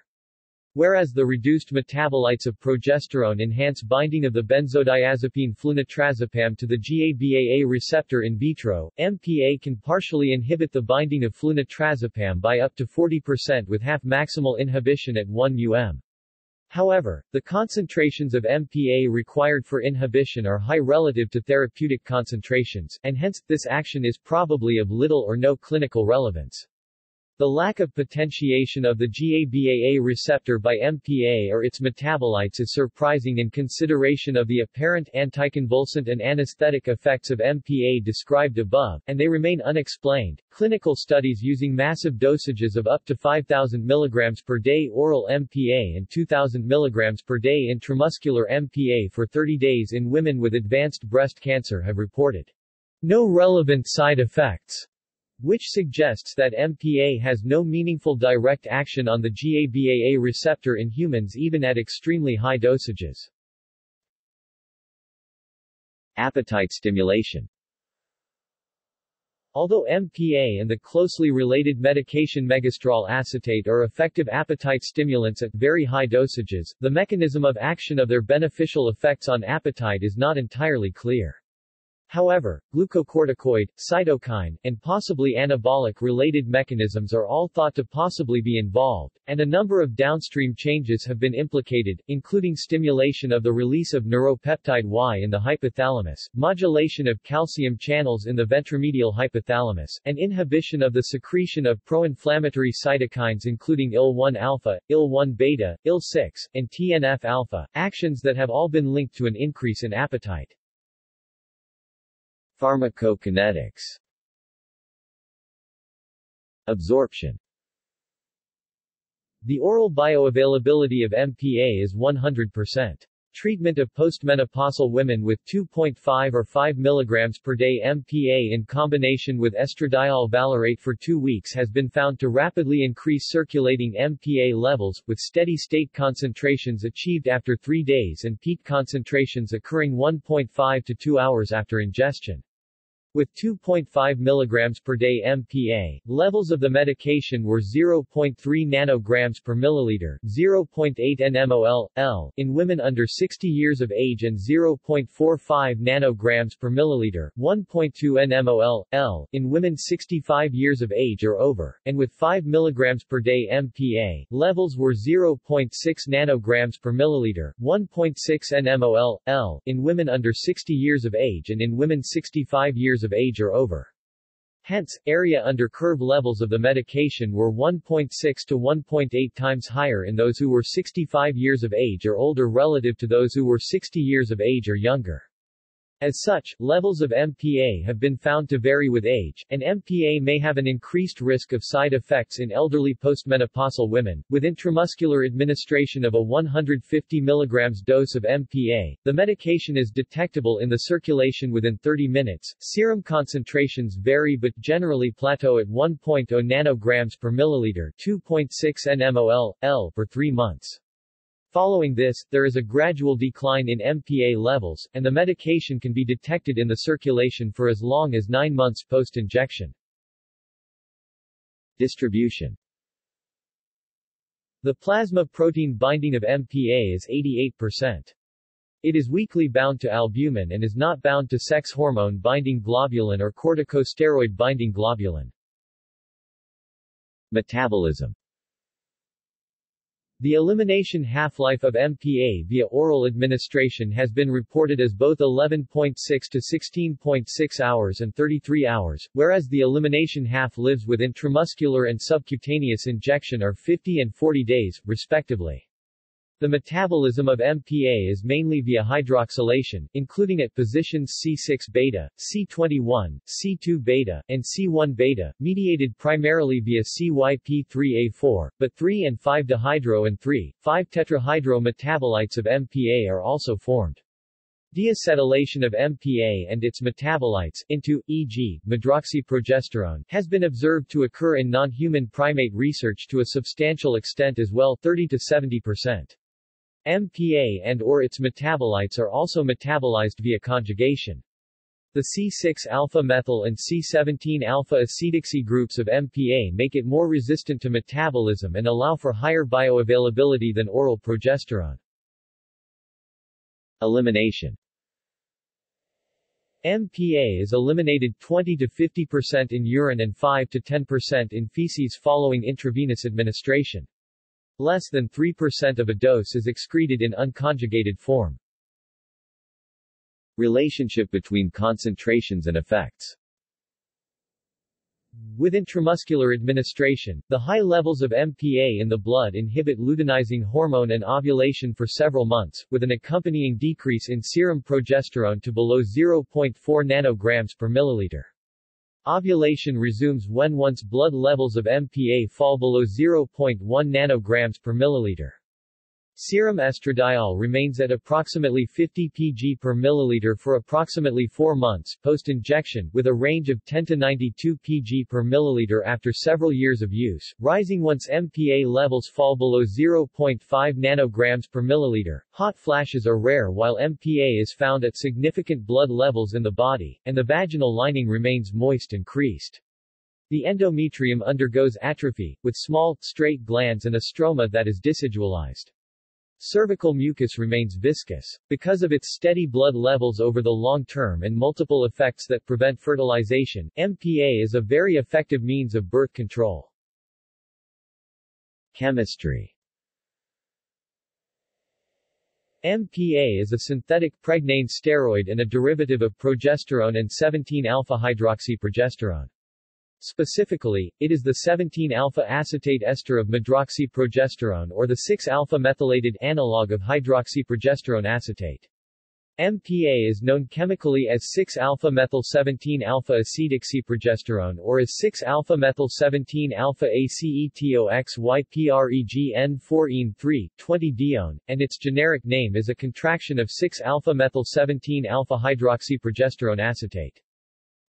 Whereas the reduced metabolites of progesterone enhance binding of the benzodiazepine flunitrazepam to the GABAA receptor in vitro, MPA can partially inhibit the binding of flunitrazepam by up to 40% with half maximal inhibition at 1 um. However, the concentrations of MPA required for inhibition are high relative to therapeutic concentrations, and hence, this action is probably of little or no clinical relevance. The lack of potentiation of the GABAA receptor by MPA or its metabolites is surprising in consideration of the apparent anticonvulsant and anesthetic effects of MPA described above, and they remain unexplained. Clinical studies using massive dosages of up to 5,000 mg per day oral MPA and 2,000 mg per day intramuscular MPA for 30 days in women with advanced breast cancer have reported no relevant side effects which suggests that MPA has no meaningful direct action on the GABAA receptor in humans even at extremely high dosages. Appetite stimulation Although MPA and the closely related medication megestrol acetate are effective appetite stimulants at very high dosages, the mechanism of action of their beneficial effects on appetite is not entirely clear. However, glucocorticoid, cytokine, and possibly anabolic-related mechanisms are all thought to possibly be involved, and a number of downstream changes have been implicated, including stimulation of the release of neuropeptide Y in the hypothalamus, modulation of calcium channels in the ventromedial hypothalamus, and inhibition of the secretion of pro-inflammatory cytokines including IL-1-alpha, IL-1-beta, IL-6, and TNF-alpha, actions that have all been linked to an increase in appetite. Pharmacokinetics Absorption The oral bioavailability of MPA is 100%. Treatment of postmenopausal women with 2.5 or 5 mg per day MPA in combination with estradiol valerate for two weeks has been found to rapidly increase circulating MPA levels, with steady-state concentrations achieved after three days and peak concentrations occurring 1.5 to 2 hours after ingestion. With 2.5 mg per day MPA, levels of the medication were 0.3 nanograms per milliliter, 0.8 nmol, L, in women under 60 years of age and 0.45 nanograms per milliliter, 1.2 nmol, L, in women 65 years of age or over, and with 5 mg per day MPA, levels were 0.6 nanograms per milliliter, 1.6 nmol, L, in women under 60 years of age and in women 65 years of age or over. Hence, area under curve levels of the medication were 1.6 to 1.8 times higher in those who were 65 years of age or older relative to those who were 60 years of age or younger. As such, levels of MPA have been found to vary with age, and MPA may have an increased risk of side effects in elderly postmenopausal women. With intramuscular administration of a 150 mg dose of MPA, the medication is detectable in the circulation within 30 minutes. Serum concentrations vary but generally plateau at 1.0 nanograms per milliliter, 2.6 nmol, L per 3 months. Following this, there is a gradual decline in MPA levels, and the medication can be detected in the circulation for as long as 9 months post-injection. Distribution The plasma protein binding of MPA is 88%. It is weakly bound to albumin and is not bound to sex hormone binding globulin or corticosteroid binding globulin. Metabolism the elimination half-life of MPA via oral administration has been reported as both 11.6 to 16.6 hours and 33 hours, whereas the elimination half-lives with intramuscular and subcutaneous injection are 50 and 40 days, respectively. The metabolism of MPA is mainly via hydroxylation, including at positions C6-beta, C21, C2-beta, and C1-beta, mediated primarily via CYP3A4, but 3 and 5-dihydro and 3, 5-tetrahydro metabolites of MPA are also formed. Deacetylation of MPA and its metabolites, into, e.g., medroxyprogesterone, has been observed to occur in non-human primate research to a substantial extent as well 30 to 70 percent. MPA and or its metabolites are also metabolized via conjugation. The C6-alpha-methyl and C17-alpha-acetoxy groups of MPA make it more resistant to metabolism and allow for higher bioavailability than oral progesterone. Elimination MPA is eliminated 20 to 50% in urine and 5 to 10% in feces following intravenous administration. Less than 3% of a dose is excreted in unconjugated form. Relationship between concentrations and effects with intramuscular administration, the high levels of MPA in the blood inhibit luteinizing hormone and ovulation for several months, with an accompanying decrease in serum progesterone to below 0.4 nanograms per milliliter. Ovulation resumes when once blood levels of MPA fall below 0.1 nanograms per milliliter. Serum estradiol remains at approximately 50 pg per milliliter for approximately 4 months post-injection, with a range of 10 to 92 pg per milliliter after several years of use, rising once MPA levels fall below 0.5 nanograms per milliliter. Hot flashes are rare while MPA is found at significant blood levels in the body, and the vaginal lining remains moist and creased. The endometrium undergoes atrophy, with small, straight glands and a stroma that is decidualized. Cervical mucus remains viscous. Because of its steady blood levels over the long term and multiple effects that prevent fertilization, MPA is a very effective means of birth control. Chemistry MPA is a synthetic pregnane steroid and a derivative of progesterone and 17-alpha-hydroxyprogesterone. Specifically, it is the 17-alpha-acetate ester of medroxyprogesterone or the 6-alpha-methylated analog of hydroxyprogesterone acetate. MPA is known chemically as 6-alpha-methyl-17-alpha-acetoxyprogesterone or as 6-alpha-methyl-17-alpha-ACETOXYPREGN4-ene3, 20-dione, and its generic name is a contraction of 6-alpha-methyl-17-alpha-hydroxyprogesterone acetate.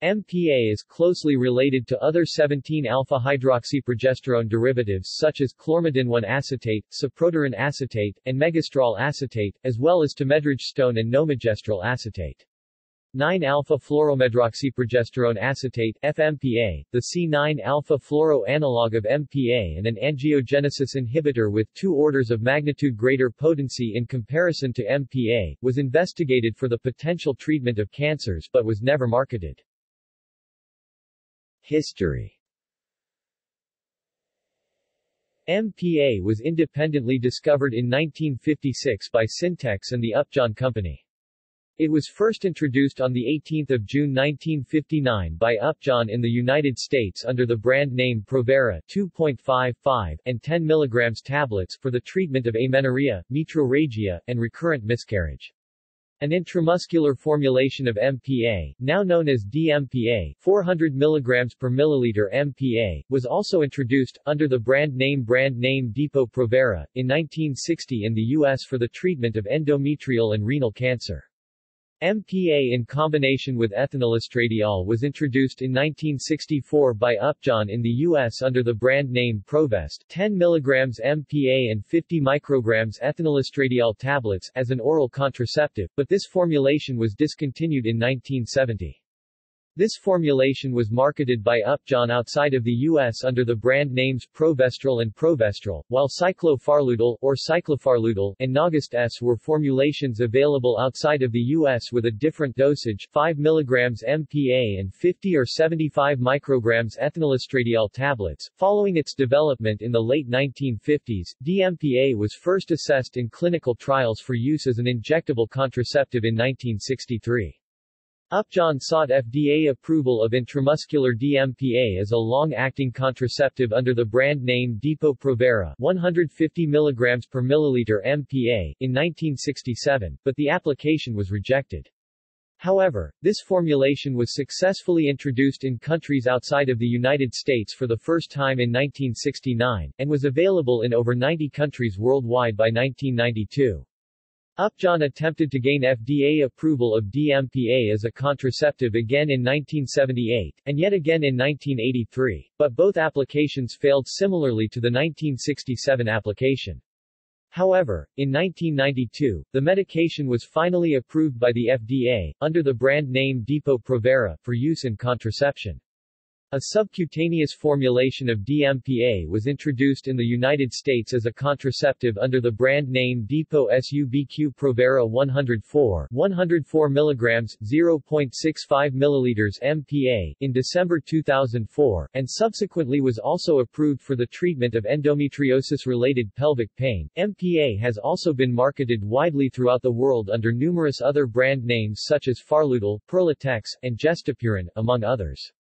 MPA is closely related to other 17-alpha-hydroxyprogesterone derivatives such as chlormadinone acetate, cyproterone acetate, and megestrol acetate, as well as to medrogestone and nomegestrol acetate. 9-alpha-fluoromedroxyprogesterone acetate FMPA, the C9-alpha-fluoro analog of MPA and an angiogenesis inhibitor with two orders of magnitude greater potency in comparison to MPA, was investigated for the potential treatment of cancers but was never marketed. History MPA was independently discovered in 1956 by Syntex and the Upjohn Company. It was first introduced on 18 June 1959 by Upjohn in the United States under the brand name Provera 2.55 and 10 mg tablets for the treatment of amenorrhea, metrorrhagia, and recurrent miscarriage. An intramuscular formulation of MPA, now known as DMPA 400 mg per milliliter MPA, was also introduced, under the brand name brand name Depo-Provera, in 1960 in the U.S. for the treatment of endometrial and renal cancer. MPA in combination with ethinylestradiol was introduced in 1964 by Upjohn in the U.S. under the brand name Provest 10 mg MPA and 50 micrograms ethinylestradiol tablets as an oral contraceptive, but this formulation was discontinued in 1970. This formulation was marketed by Upjohn outside of the U.S. under the brand names Provestrol and Provestrol, while Cyclo-Farlutal or Cyclopharludol and Nogest-S were formulations available outside of the U.S. with a different dosage 5 mg MPA and 50 or 75 micrograms ethinylestradiol tablets. Following its development in the late 1950s, DMPA was first assessed in clinical trials for use as an injectable contraceptive in 1963. Upjohn sought FDA approval of intramuscular DMPA as a long-acting contraceptive under the brand name Depo-Provera 150 mg per milliliter MPA in 1967, but the application was rejected. However, this formulation was successfully introduced in countries outside of the United States for the first time in 1969, and was available in over 90 countries worldwide by 1992. Upjohn attempted to gain FDA approval of DMPA as a contraceptive again in 1978, and yet again in 1983, but both applications failed similarly to the 1967 application. However, in 1992, the medication was finally approved by the FDA, under the brand name Depo-Provera, for use in contraception. A subcutaneous formulation of DMPA was introduced in the United States as a contraceptive under the brand name Depo SUBQ Provera 104 104 mg 0.65 ml MPA in December 2004, and subsequently was also approved for the treatment of endometriosis-related pelvic pain. MPA has also been marketed widely throughout the world under numerous other brand names such as Farlutal, Perlutex, and Gestapuran, among others.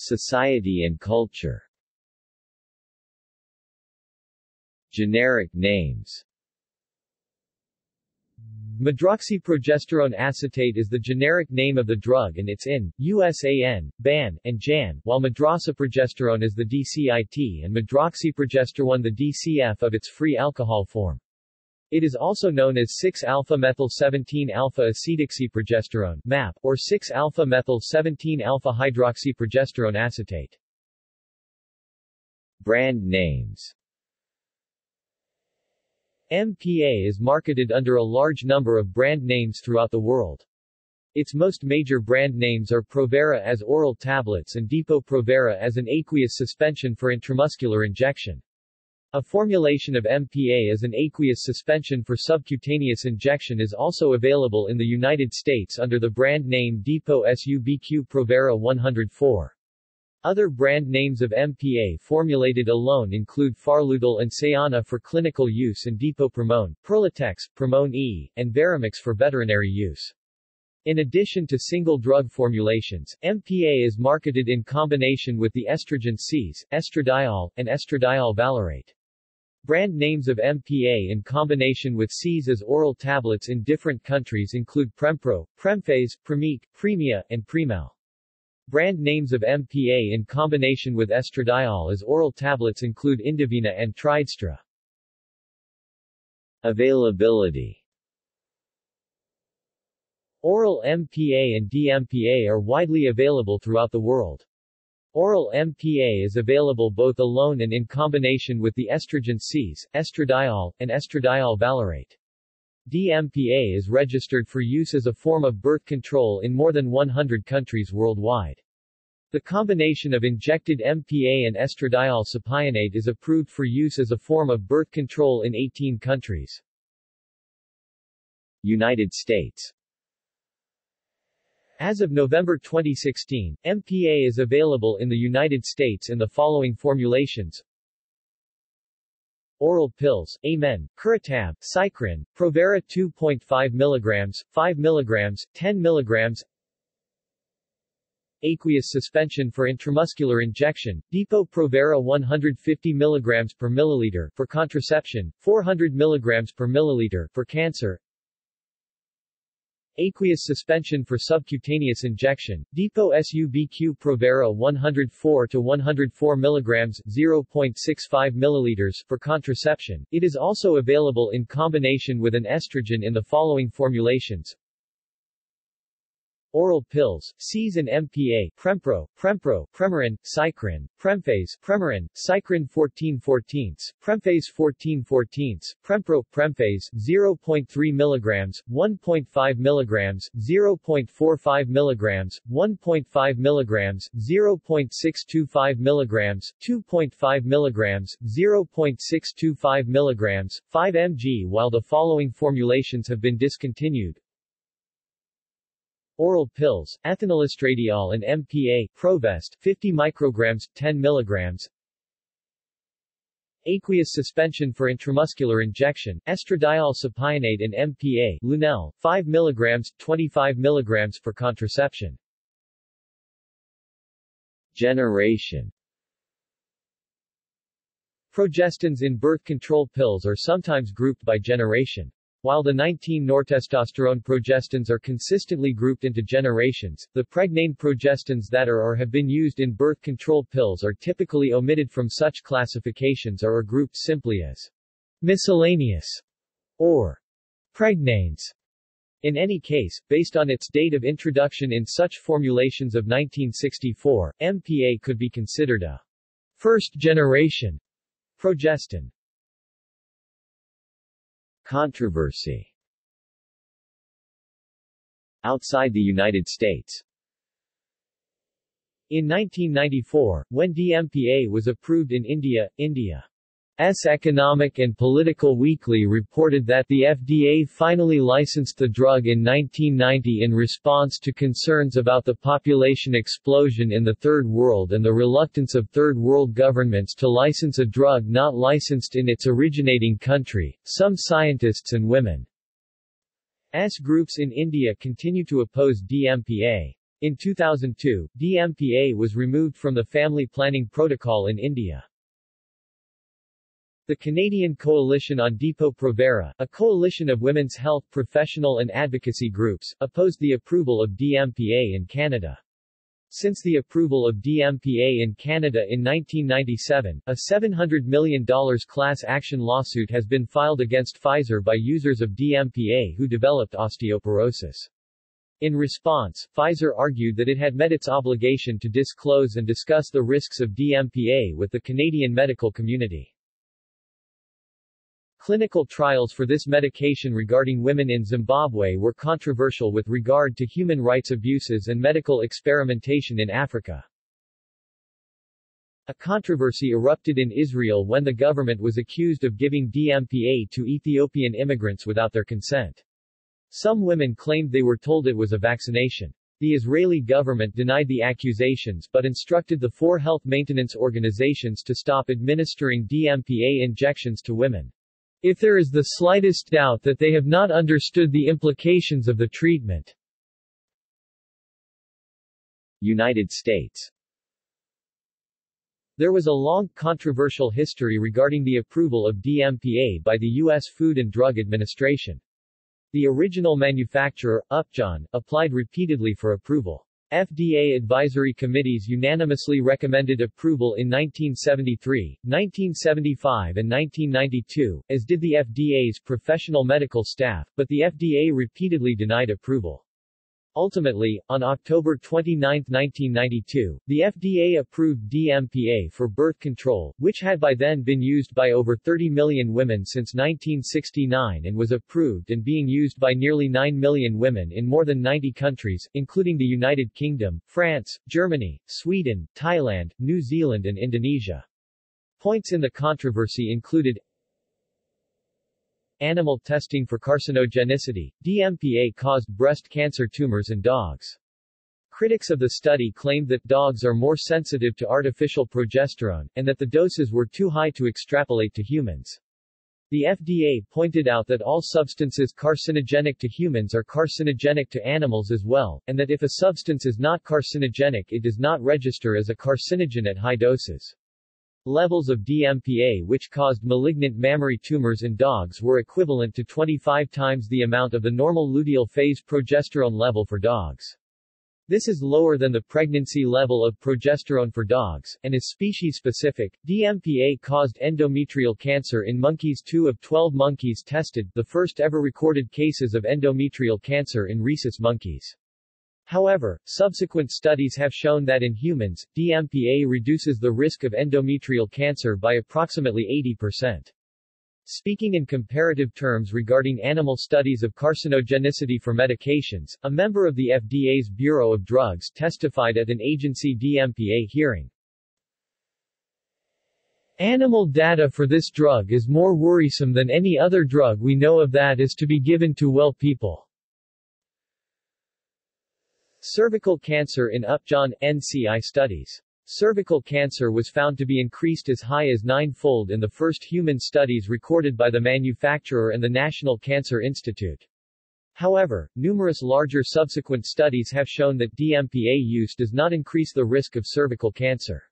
Society and culture Generic names Medroxyprogesterone acetate is the generic name of the drug and it's INN, USAN, BAN, and JAN, while medroxyprogesterone is the DCIT and medroxyprogesterone the DCF of its free alcohol form. It is also known as 6-alpha-methyl-17-alpha-acetoxyprogesterone MAP, or 6-alpha-methyl-17-alpha-hydroxyprogesterone acetate. Brand names MPA is marketed under a large number of brand names throughout the world. Its most major brand names are Provera as oral tablets and Depo-Provera as an aqueous suspension for intramuscular injection. A formulation of MPA as an aqueous suspension for subcutaneous injection is also available in the United States under the brand name Depo SUBQ Provera 104. Other brand names of MPA formulated alone include Farlutal and Sayana for clinical use and Depo-Promone, Perlutex, Promone E, and Veramix for veterinary use. In addition to single drug formulations, MPA is marketed in combination with the estrogen CEEs, estradiol, and estradiol valerate. Brand names of MPA in combination with CEEs as oral tablets in different countries include Prempro, Premphase, Premique, Premia, and Premelle. Brand names of MPA in combination with estradiol as oral tablets include Indivina and Tridestra. Availability Oral MPA and DMPA are widely available throughout the world. Oral MPA is available both alone and in combination with the estrogen CEEs, estradiol, and estradiol valerate. DMPA is registered for use as a form of birth control in more than 100 countries worldwide. The combination of injected MPA and estradiol cypionate is approved for use as a form of birth control in 18 countries. United States as of November 2016, MPA is available in the United States in the following formulations. Oral pills, Amen, Curatab, Cycrin, Provera 2.5 mg, 5 mg, 10 mg, Aqueous suspension for intramuscular injection, Depo Provera 150 mg per milliliter for contraception, 400 mg per milliliter for cancer, Aqueous suspension for subcutaneous injection, Depo SUBQ Provera 104 to 104 mg 0.65 ml for contraception. It is also available in combination with an estrogen in the following formulations. Oral pills, CEEs and MPA, Prempro, Prempro, Premarin, Cycrin, Premphase, Premarin, Cycrin 14 14 Premphase 14 14 Prempro, Premphase, 0.3 mg, 1.5 mg, 0.45 mg, 1.5 mg, 0.625 mg, 2.5 mg, 0.625 mg, 5 mg While the following formulations have been discontinued, Oral pills, ethinylestradiol and MPA, Provest, 50 micrograms, 10 milligrams. Aqueous suspension for intramuscular injection, estradiol cypionate and MPA, Lunelle, 5 milligrams, 25 milligrams for contraception. Generation Progestins in birth control pills are sometimes grouped by generation. While the 19 nortestosterone progestins are consistently grouped into generations, the pregnane progestins that are or have been used in birth control pills are typically omitted from such classifications or are grouped simply as miscellaneous or pregnanes. In any case, based on its date of introduction in such formulations of 1964, MPA could be considered a first-generation progestin. Controversy Outside the United States. In 1994, when DMPA was approved in India, India S. Economic and Political Weekly reported that the FDA finally licensed the drug in 1990 in response to concerns about the population explosion in the Third World and the reluctance of Third World governments to license a drug not licensed in its originating country. Some scientists and women's groups in India continue to oppose DMPA. In 2002, DMPA was removed from the family planning protocol in India. The Canadian Coalition on Depo-Provera, a coalition of women's health professional and advocacy groups, opposed the approval of DMPA in Canada. Since the approval of DMPA in Canada in 1997, a $700 million class action lawsuit has been filed against Pfizer by users of DMPA who developed osteoporosis. In response, Pfizer argued that it had met its obligation to disclose and discuss the risks of DMPA with the Canadian medical community. Clinical trials for this medication regarding women in Zimbabwe were controversial with regard to human rights abuses and medical experimentation in Africa. A controversy erupted in Israel when the government was accused of giving DMPA to Ethiopian immigrants without their consent. Some women claimed they were told it was a vaccination. The Israeli government denied the accusations but instructed the four health maintenance organizations to stop administering DMPA injections to women. If there is the slightest doubt that they have not understood the implications of the treatment. United States There was a long, controversial history regarding the approval of DMPA by the U.S. Food and Drug Administration. The original manufacturer, Upjohn, applied repeatedly for approval. FDA advisory committees unanimously recommended approval in 1973, 1975 and 1992, as did the FDA's professional medical staff, but the FDA repeatedly denied approval. Ultimately, on October 29, 1992, the FDA approved DMPA for birth control, which had by then been used by over 30 million women since 1969 and was approved and being used by nearly 9 million women in more than 90 countries, including the United Kingdom, France, Germany, Sweden, Thailand, New Zealand and Indonesia. Points in the controversy included Animal testing for carcinogenicity, DMPA caused breast cancer tumors in dogs. Critics of the study claimed that dogs are more sensitive to artificial progesterone, and that the doses were too high to extrapolate to humans. The FDA pointed out that all substances carcinogenic to humans are carcinogenic to animals as well, and that if a substance is not carcinogenic it does not register as a carcinogen at high doses. Levels of DMPA which caused malignant mammary tumors in dogs were equivalent to 25 times the amount of the normal luteal phase progesterone level for dogs. This is lower than the pregnancy level of progesterone for dogs, and is species-specific. DMPA caused endometrial cancer in monkeys 2 of 12 monkeys tested, the first ever recorded cases of endometrial cancer in rhesus monkeys. However, subsequent studies have shown that in humans, DMPA reduces the risk of endometrial cancer by approximately 80%. Speaking in comparative terms regarding animal studies of carcinogenicity for medications, a member of the FDA's Bureau of Drugs testified at an agency DMPA hearing. Animal data for this drug is more worrisome than any other drug we know of that is to be given to well people. Cervical cancer in Upjohn, NCI studies. Cervical cancer was found to be increased as high as nine-fold in the first human studies recorded by the manufacturer and the National Cancer Institute. However, numerous larger subsequent studies have shown that DMPA use does not increase the risk of cervical cancer.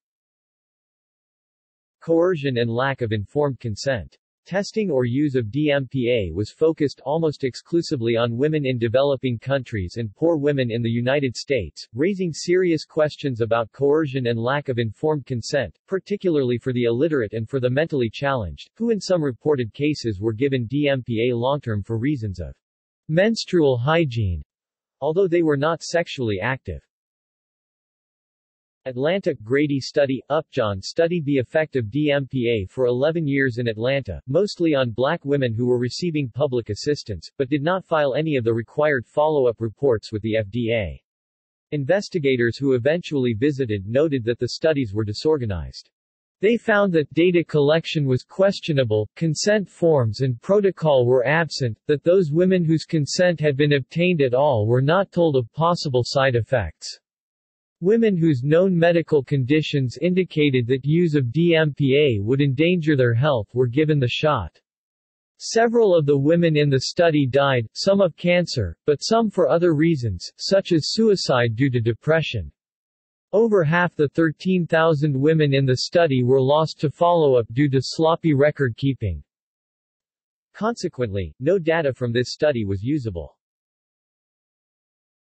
Coercion and lack of informed consent Testing or use of DMPA was focused almost exclusively on women in developing countries and poor women in the United States, raising serious questions about coercion and lack of informed consent, particularly for the illiterate and for the mentally challenged, who in some reported cases were given DMPA long-term for reasons of menstrual hygiene, although they were not sexually active. Atlanta Grady study Upjohn studied the effect of DMPA for 11 years in Atlanta, mostly on black women who were receiving public assistance, but did not file any of the required follow-up reports with the FDA. Investigators who eventually visited noted that the studies were disorganized. They found that data collection was questionable, consent forms and protocol were absent, that those women whose consent had been obtained at all were not told of possible side effects. Women whose known medical conditions indicated that use of DMPA would endanger their health were given the shot. Several of the women in the study died, some of cancer, but some for other reasons, such as suicide due to depression. Over half the 13,000 women in the study were lost to follow-up due to sloppy record keeping. Consequently, no data from this study was usable.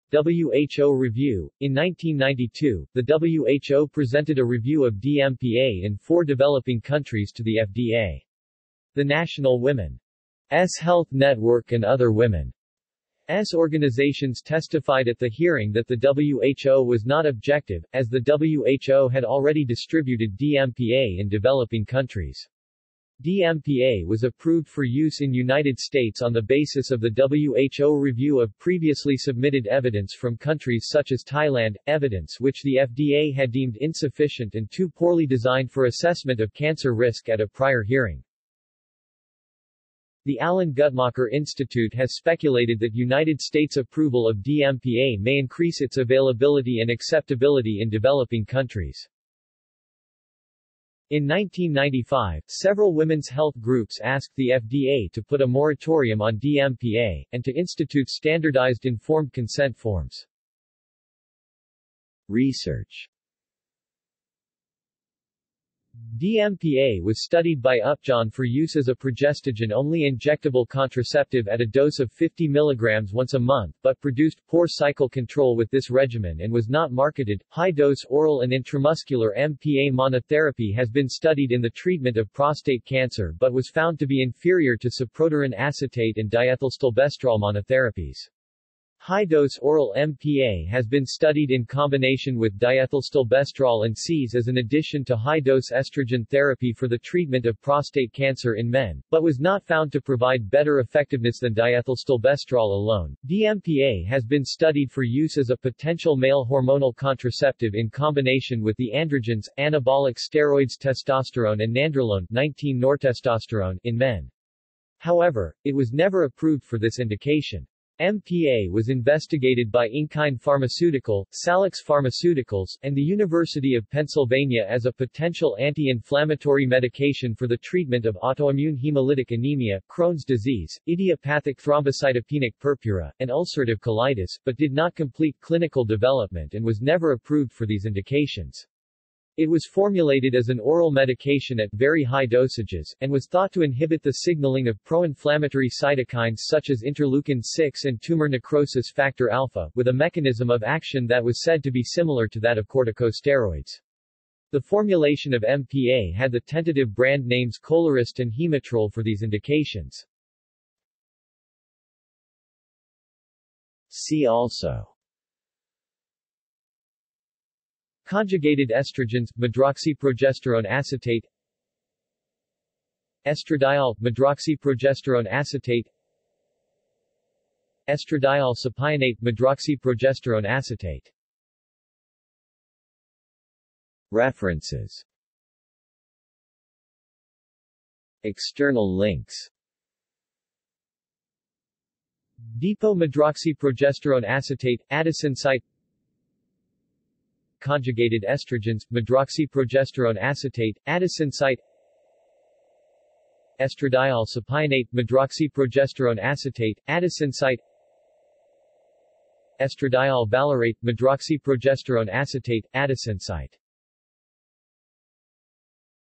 WHO Review. In 1992, the WHO presented a review of DMPA in four developing countries to the FDA. The National Women's Health Network and other women's organizations testified at the hearing that the WHO was not objective, as the WHO had already distributed DMPA in developing countries. DMPA was approved for use in United States on the basis of the WHO review of previously submitted evidence from countries such as Thailand, evidence which the FDA had deemed insufficient and too poorly designed for assessment of cancer risk at a prior hearing. The Alan Guttmacher Institute has speculated that United States approval of DMPA may increase its availability and acceptability in developing countries. In 1995, several women's health groups asked the FDA to put a moratorium on DMPA, and to institute standardized informed consent forms. Research DMPA was studied by Upjohn for use as a progestogen-only injectable contraceptive at a dose of 50 mg once a month, but produced poor cycle control with this regimen and was not marketed. High-dose oral and intramuscular MPA monotherapy has been studied in the treatment of prostate cancer but was found to be inferior to cyproterone acetate and diethylstilbestrol monotherapies. High-dose oral MPA has been studied in combination with diethylstilbestrol and CEEs as an addition to high-dose estrogen therapy for the treatment of prostate cancer in men, but was not found to provide better effectiveness than diethylstilbestrol alone. DMPA has been studied for use as a potential male hormonal contraceptive in combination with the androgens, anabolic steroids testosterone and nandrolone 19-nortestosterone in men. However, it was never approved for this indication. MPA was investigated by InKine Pharmaceutical, Salix Pharmaceuticals, and the University of Pennsylvania as a potential anti-inflammatory medication for the treatment of autoimmune hemolytic anemia, Crohn's disease, idiopathic thrombocytopenic purpura, and ulcerative colitis, but did not complete clinical development and was never approved for these indications. It was formulated as an oral medication at very high dosages, and was thought to inhibit the signaling of pro-inflammatory cytokines such as interleukin-6 and tumor necrosis factor alpha, with a mechanism of action that was said to be similar to that of corticosteroids. The formulation of MPA had the tentative brand names Colirest and Hematrol for these indications. See also Conjugated estrogens, medroxyprogesterone acetate Estradiol, medroxyprogesterone acetate Estradiol cypionate, medroxyprogesterone acetate. References. External links. Depot medroxyprogesterone acetate, AdisInsight conjugated estrogens, medroxyprogesterone acetate, AdisInsight Estradiol cypionate, medroxyprogesterone acetate, AdisInsight Estradiol valerate, medroxyprogesterone acetate, AdisInsight